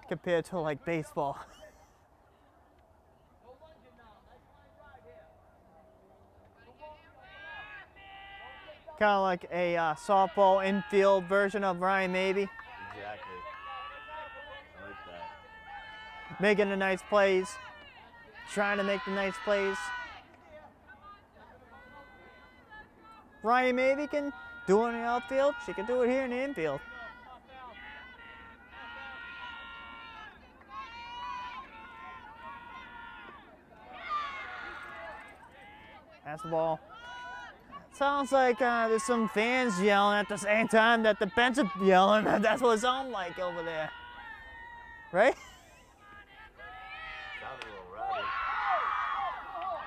Speaker 1: compared to like baseball. kind of like a uh, softball infield version of Ryan Maybe,
Speaker 2: Exactly. I like that.
Speaker 1: making the nice plays, trying to make the nice plays. Ryan Maybe can do it in the outfield. She can do it here in the infield. That's the ball. Sounds like uh, there's some fans yelling at the same time that the bench is yelling. That's what it sounds like over there. Right?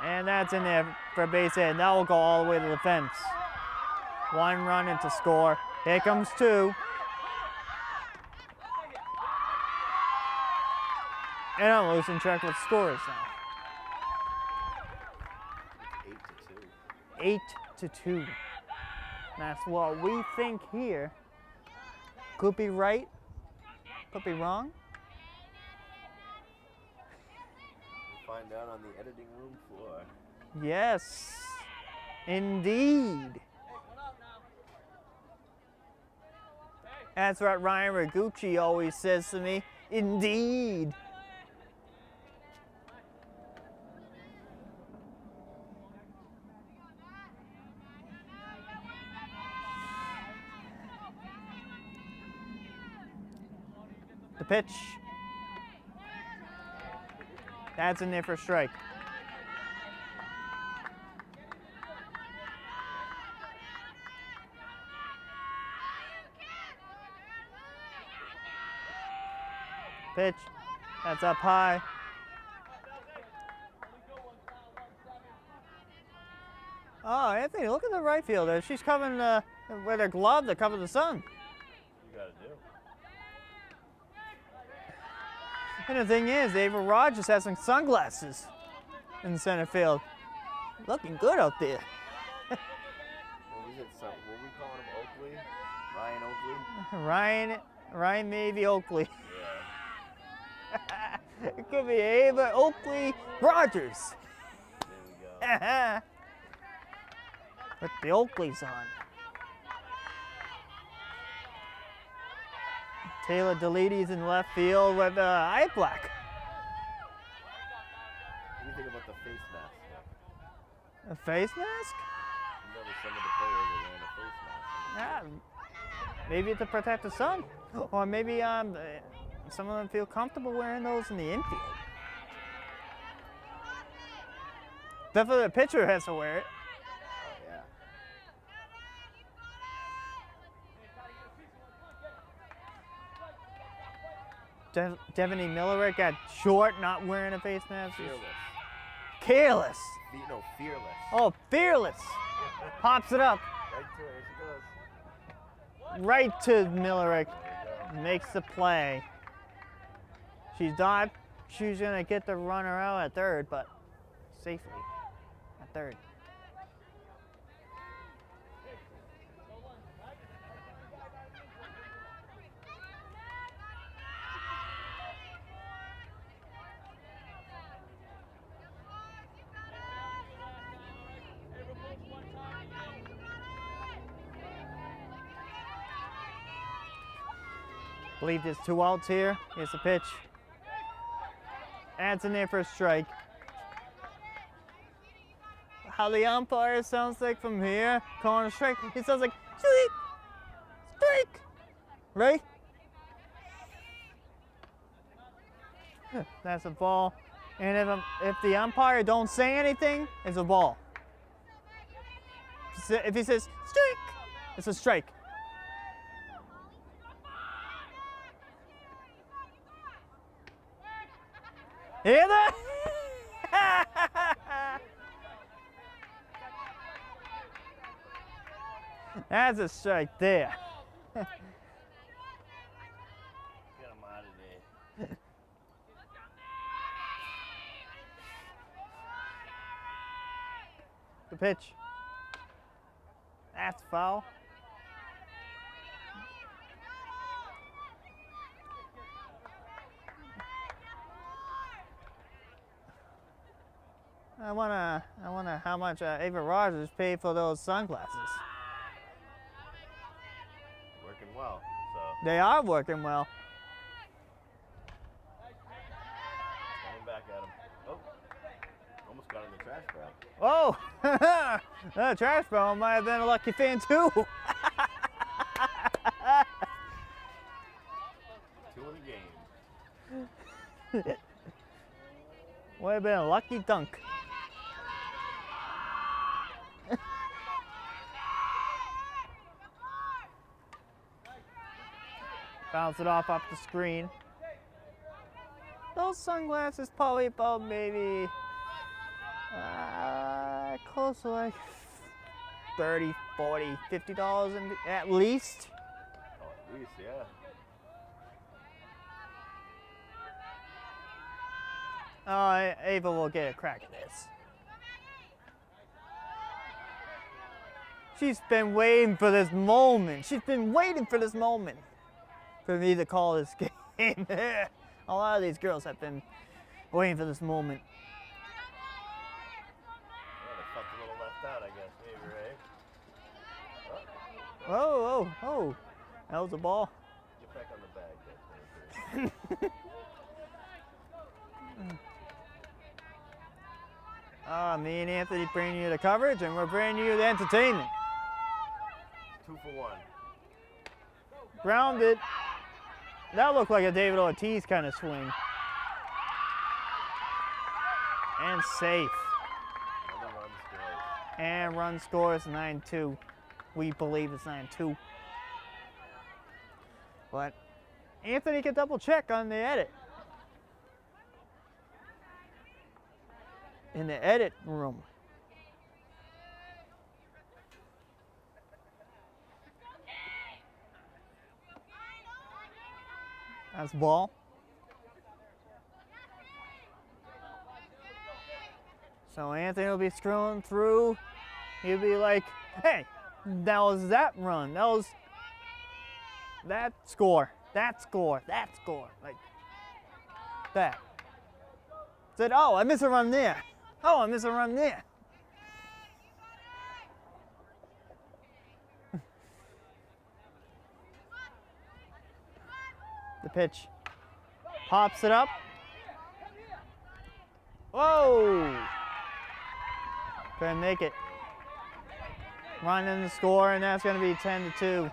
Speaker 1: And that's in there for base hit. And that will go all the way to the fence. One run into score. Here comes two. And I'm losing track what score is now.
Speaker 2: Eight to two.
Speaker 1: Eight to two. That's what we think here. Could be right, could be wrong.
Speaker 2: We'll find out on the editing room floor.
Speaker 1: Yes, indeed. That's what Ryan Ragucci always says to me. Indeed. The pitch. That's in there for a strike. Pitch. That's up high. Oh, Anthony, look at the right fielder. She's covering the, uh, with her glove to cover the sun.
Speaker 2: You gotta do.
Speaker 1: And the thing is, Ava Rogers has some sunglasses in the center field. Looking good out there.
Speaker 2: what was it? what were we calling him Oakley? Ryan Oakley?
Speaker 1: Ryan, Ryan maybe Oakley. It could be Ava Oakley Rogers.
Speaker 2: There we go.
Speaker 1: With the Oakleys on. Taylor Deletes in left field with uh, eye black.
Speaker 2: What do you think about the face mask?
Speaker 1: A face mask?
Speaker 2: You notice some of the players are wearing a face mask.
Speaker 1: Yeah, maybe to protect the sun, or maybe um, some of them feel comfortable wearing those in the infield. Definitely the pitcher has to wear it.
Speaker 2: Oh, yeah.
Speaker 1: De- Devony Miller got short, not wearing a face mask.
Speaker 2: Fearless.
Speaker 1: Careless.
Speaker 2: Fe- no, fearless.
Speaker 1: Oh, fearless. Pops it up
Speaker 2: Right to her. Here she goes.
Speaker 1: right to Millerick.
Speaker 2: There you go.
Speaker 1: Makes the play. She's not. She's gonna get the runner out at third, but safely at third. Believe there's two outs here. Here's the pitch. Adds in for a strike. How the umpire sounds like from here, calling a strike, he sounds like strike, strike, right? That's a ball. And if, um, if the umpire don't say anything, it's a ball. If he says strike, it's a strike. Hear that? That's a strike there.
Speaker 2: Get him out of there.
Speaker 1: The pitch. That's foul. I wanna, I wonder how much uh, Ava Rogers paid for those sunglasses.
Speaker 2: Working well. So,
Speaker 1: They are working well.
Speaker 2: coming back at him. Oh. Almost got in the trash barrel.
Speaker 1: Oh, that trash barrel might have been a lucky fan too.
Speaker 2: Two in the game.
Speaker 1: Would have been a lucky dunk. Bounce it off off the screen. Those sunglasses probably about maybe uh, close to like 30, 40, 50 dollars at least.
Speaker 2: Oh, at least, yeah.
Speaker 1: Uh, Ava will get a crack at this. She's been waiting for this moment. She's been waiting for this moment for me to call this game. a lot of these girls have been waiting for this moment.
Speaker 2: Yeah, they fucked a little left out, I guess, maybe, right? Oh,
Speaker 1: Oh, oh. That was a ball.
Speaker 2: get back on the bag.
Speaker 1: Ah, me and Anthony bringing you the coverage, and we're bringing you the entertainment.
Speaker 2: Two for one.
Speaker 1: Grounded. That looked like a David Ortiz kind of swing. And safe. And run scores 9-2. We believe it's 9-2. But Anthony can double check on the edit. In the edit room. as ball. So Anthony will be scrolling through. He'll be like, hey, that was that run. That was that score. That score. That score. Like that. Said, oh, I missed a run there. Oh, I missed a run there. The pitch. Pops it up. Whoa! Couldn't make it. Running the score, and that's going to be 10 to 2.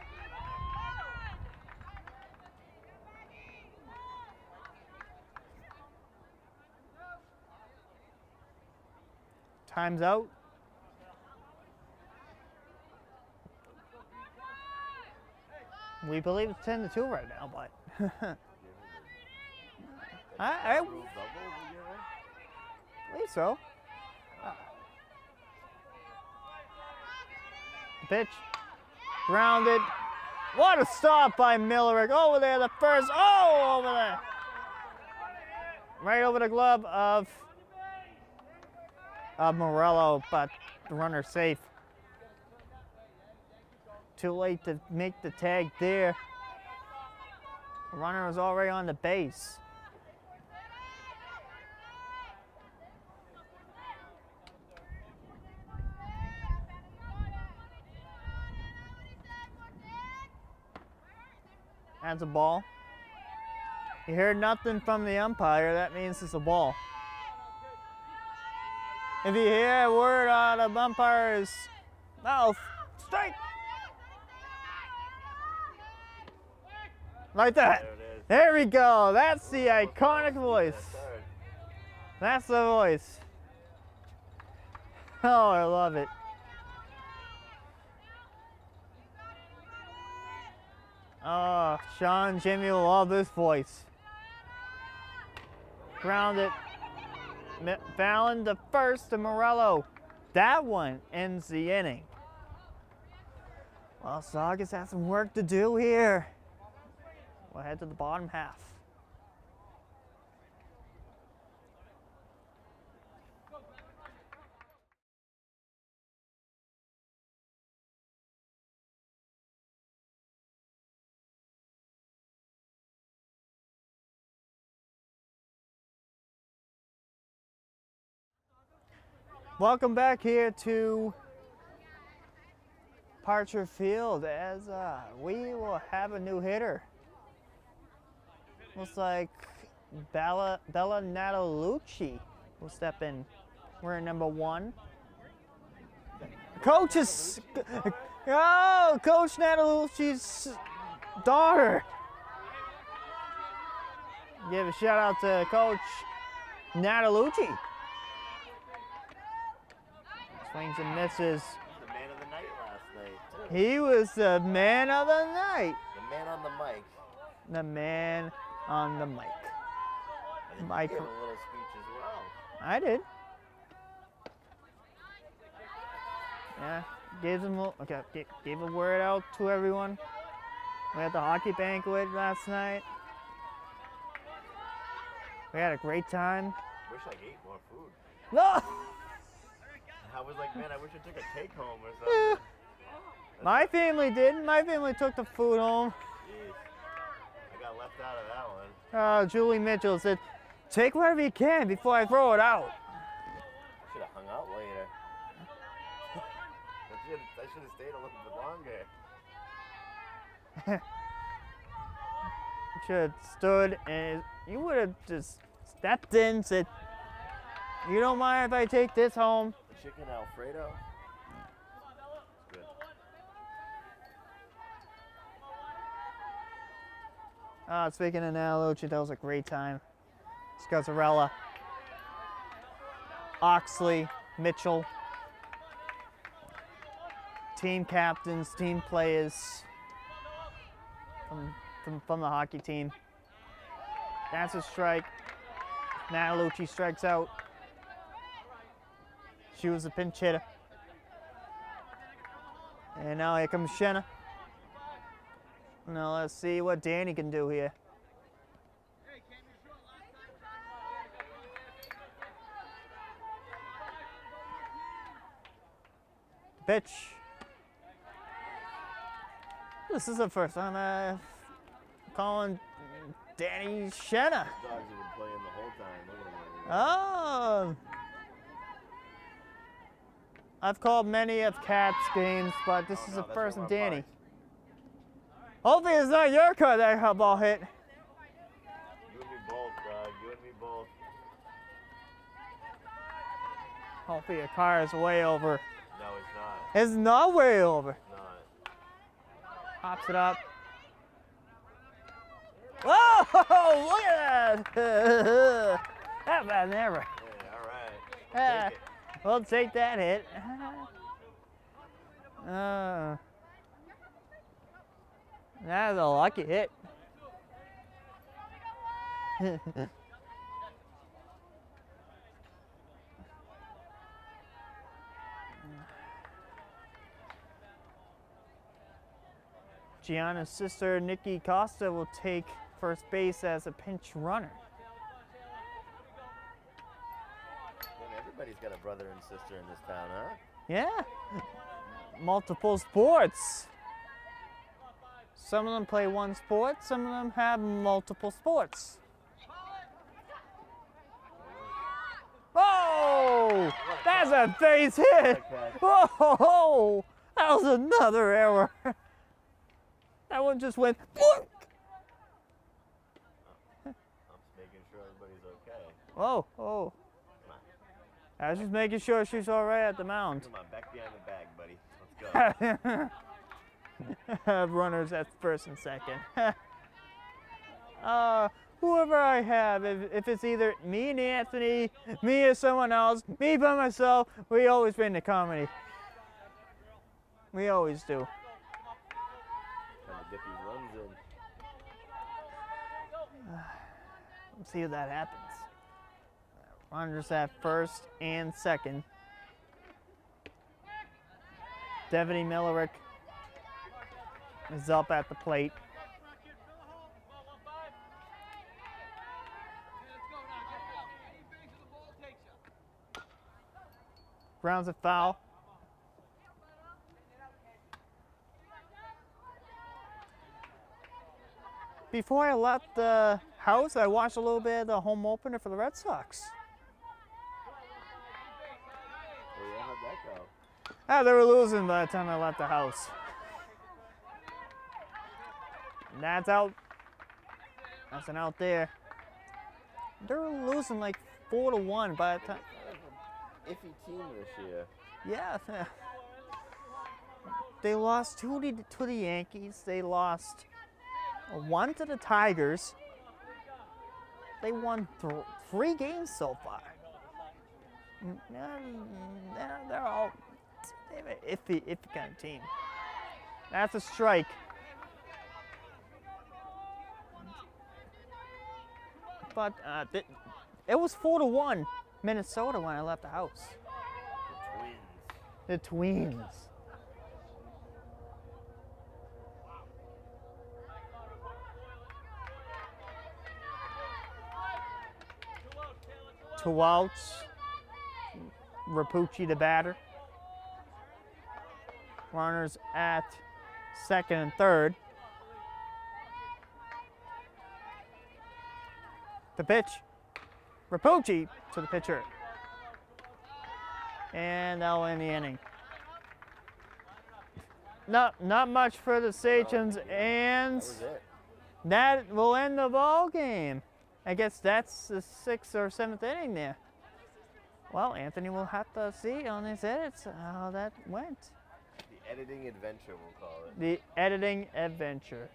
Speaker 1: Time's out. We believe it's 10 to 2 right now, but. I, I believe so. Uh, Pitch. Grounded. What a stop by Millerick. Over there, the first. Oh, over there. Right over the glove of, of Morello, but the runner safe. Too late to make the tag there. Runner was already on the base. That's a ball. You heard nothing from the umpire, that means it's a ball. If you hear a word out of umpire's mouth, strike! Like that.
Speaker 2: There.
Speaker 1: There we go. That's the iconic voice.
Speaker 2: That's
Speaker 1: the voice. Oh, I love it. Oh, Sean Jimmy will love this voice. Grounded. M- Fallon the first to Morello. That one ends the inning. Well, Saugus has some work to do here. We'll head to the bottom half. Welcome back here to Parcher Field as uh, we will have a new hitter. Looks like Bella, Bella Natalucci will step in. We're in number one. Coach is, oh, Coach Natalucci's daughter. Give a shout out to Coach Natalucci. Swings and misses.
Speaker 2: The man of the night last.
Speaker 1: He was the man of the night.
Speaker 2: The man on the mic.
Speaker 1: The man on the mic.
Speaker 2: I think
Speaker 1: Mic-
Speaker 2: a little speech as well.
Speaker 1: I did. Yeah, gave them a- okay. Gave a word out to everyone. We had the hockey banquet last night. We had a great time.
Speaker 2: Wish I ate more food.
Speaker 1: No,
Speaker 2: I was like, man, I wish I took a take home or something.
Speaker 1: my family did. My family took the food home.
Speaker 2: Left out of that one.
Speaker 1: Uh, Julie Mitchell said, "Take whatever you can before I throw it out."
Speaker 2: I should have hung out later. I should I should have stayed a little bit longer.
Speaker 1: should have stood and you would have just stepped in, said, "You don't mind if I take this home?"
Speaker 2: The chicken Alfredo. It's good.
Speaker 1: Uh, speaking of Natalucci, that was a great time. Scazzarella, Oxley, Mitchell, team captains, team players from, from, from the hockey team. That's a strike. Natalucci strikes out. She was a pinch hitter. And now here comes Shenna. Now let's see what Danny can do here. Pitch. This is the first time I'm calling Danny Shenna.
Speaker 2: Dogs have been playing the whole time. Look at them.
Speaker 1: Oh. I've called many of Cat's games, but this
Speaker 2: Oh,
Speaker 1: is
Speaker 2: no,
Speaker 1: the first of Danny.
Speaker 2: parts.
Speaker 1: Hopefully it's not your car that ball hit.
Speaker 2: You and me both, dog. You and me both.
Speaker 1: Hopefully your car is way over.
Speaker 2: No, it's not.
Speaker 1: It's not way over.
Speaker 2: Not.
Speaker 1: Pops it up. Whoa! Look at that! that bad never.
Speaker 2: Hey, all right.
Speaker 1: Yeah.
Speaker 2: Take it.
Speaker 1: We'll take that hit. Uh, that's a lucky hit. Gianna's sister Nikki Costa will take first base as a pinch runner.
Speaker 2: Everybody's got a brother and sister in this town, huh?
Speaker 1: Yeah. Multiple sports. Some of them play one sport, some of them have multiple sports. Oh! That's a base hit! Whoa! That was another error. That one just went. boink.
Speaker 2: I'm just making sure everybody's okay.
Speaker 1: Whoa, oh. I was just making sure she's all right at the mound.
Speaker 2: Come on, back behind the bag, buddy. Let's go.
Speaker 1: runners at first and second. uh, whoever I have, if, if it's either me and Anthony, me or someone else, me by myself, we always bring the comedy. We always do. Let's see if that happens. Runners at first and second. Devaney Millerick is up at the plate. Grounds a foul. Before I left the house, I watched a little bit of the home opener for the Red Sox.
Speaker 2: Yeah, how'd that go?
Speaker 1: Ah, they were losing by the time I left the house. And that's out. That's an out there. They were losing like four to one by the time.
Speaker 2: Iffy team this year.
Speaker 1: Yeah. They lost two to, to the Yankees. They lost one to the Tigers. They won th- three games so far. They're, they're all they're an iffy, iffy kind of team. That's a strike. But uh, it was four to one Minnesota when I left the house.
Speaker 2: The twins.
Speaker 1: The Tweens. Two outs. Rapucci the batter. Runners at second and third. The pitch. Rapucci to the pitcher. And that'll end the inning. Not not much for the Sachems, and
Speaker 2: That
Speaker 1: that will end the ball game. I guess that's the sixth or seventh inning there. Well, Anthony will have to see on his edits how that went.
Speaker 2: The editing adventure, we'll call it.
Speaker 1: The editing adventure.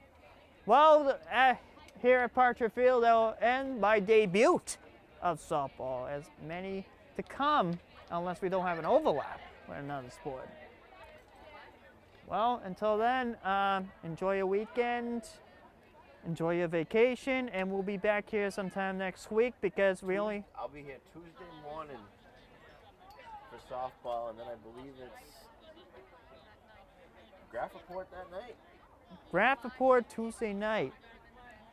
Speaker 1: Well, uh, here at Parcher Field, that will end my debut of softball, as many to come, unless we don't have an overlap with another sport. Well, until then, um, enjoy your weekend, enjoy your vacation, and we'll be back here sometime next week because we only
Speaker 2: I'll be here Tuesday morning for softball, and then I believe it's graph report that night.
Speaker 1: Graph report Tuesday night.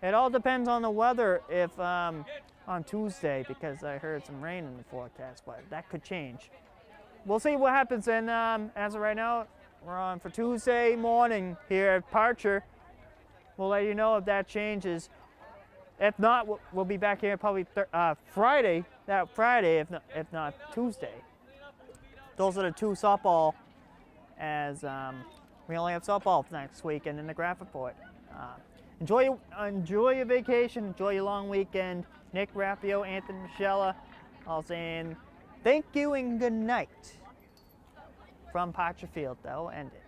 Speaker 1: It all depends on the weather if um, on Tuesday because I heard some rain in the forecast, but that could change. we'll see what happens. And um, as of right now, we're on for Tuesday morning here at Parcher. We'll let you know if that changes. If not, we'll, be back here probably uh, Friday. That Friday, if not, if not Tuesday. Those are the two softball. As um, we only have softball next week, and then the graph report. Uh, enjoy enjoy your vacation. Enjoy your long weekend. Nick Graffeo, Anthony Moschella, all saying thank you and good night from Parcher Field. That'll end it.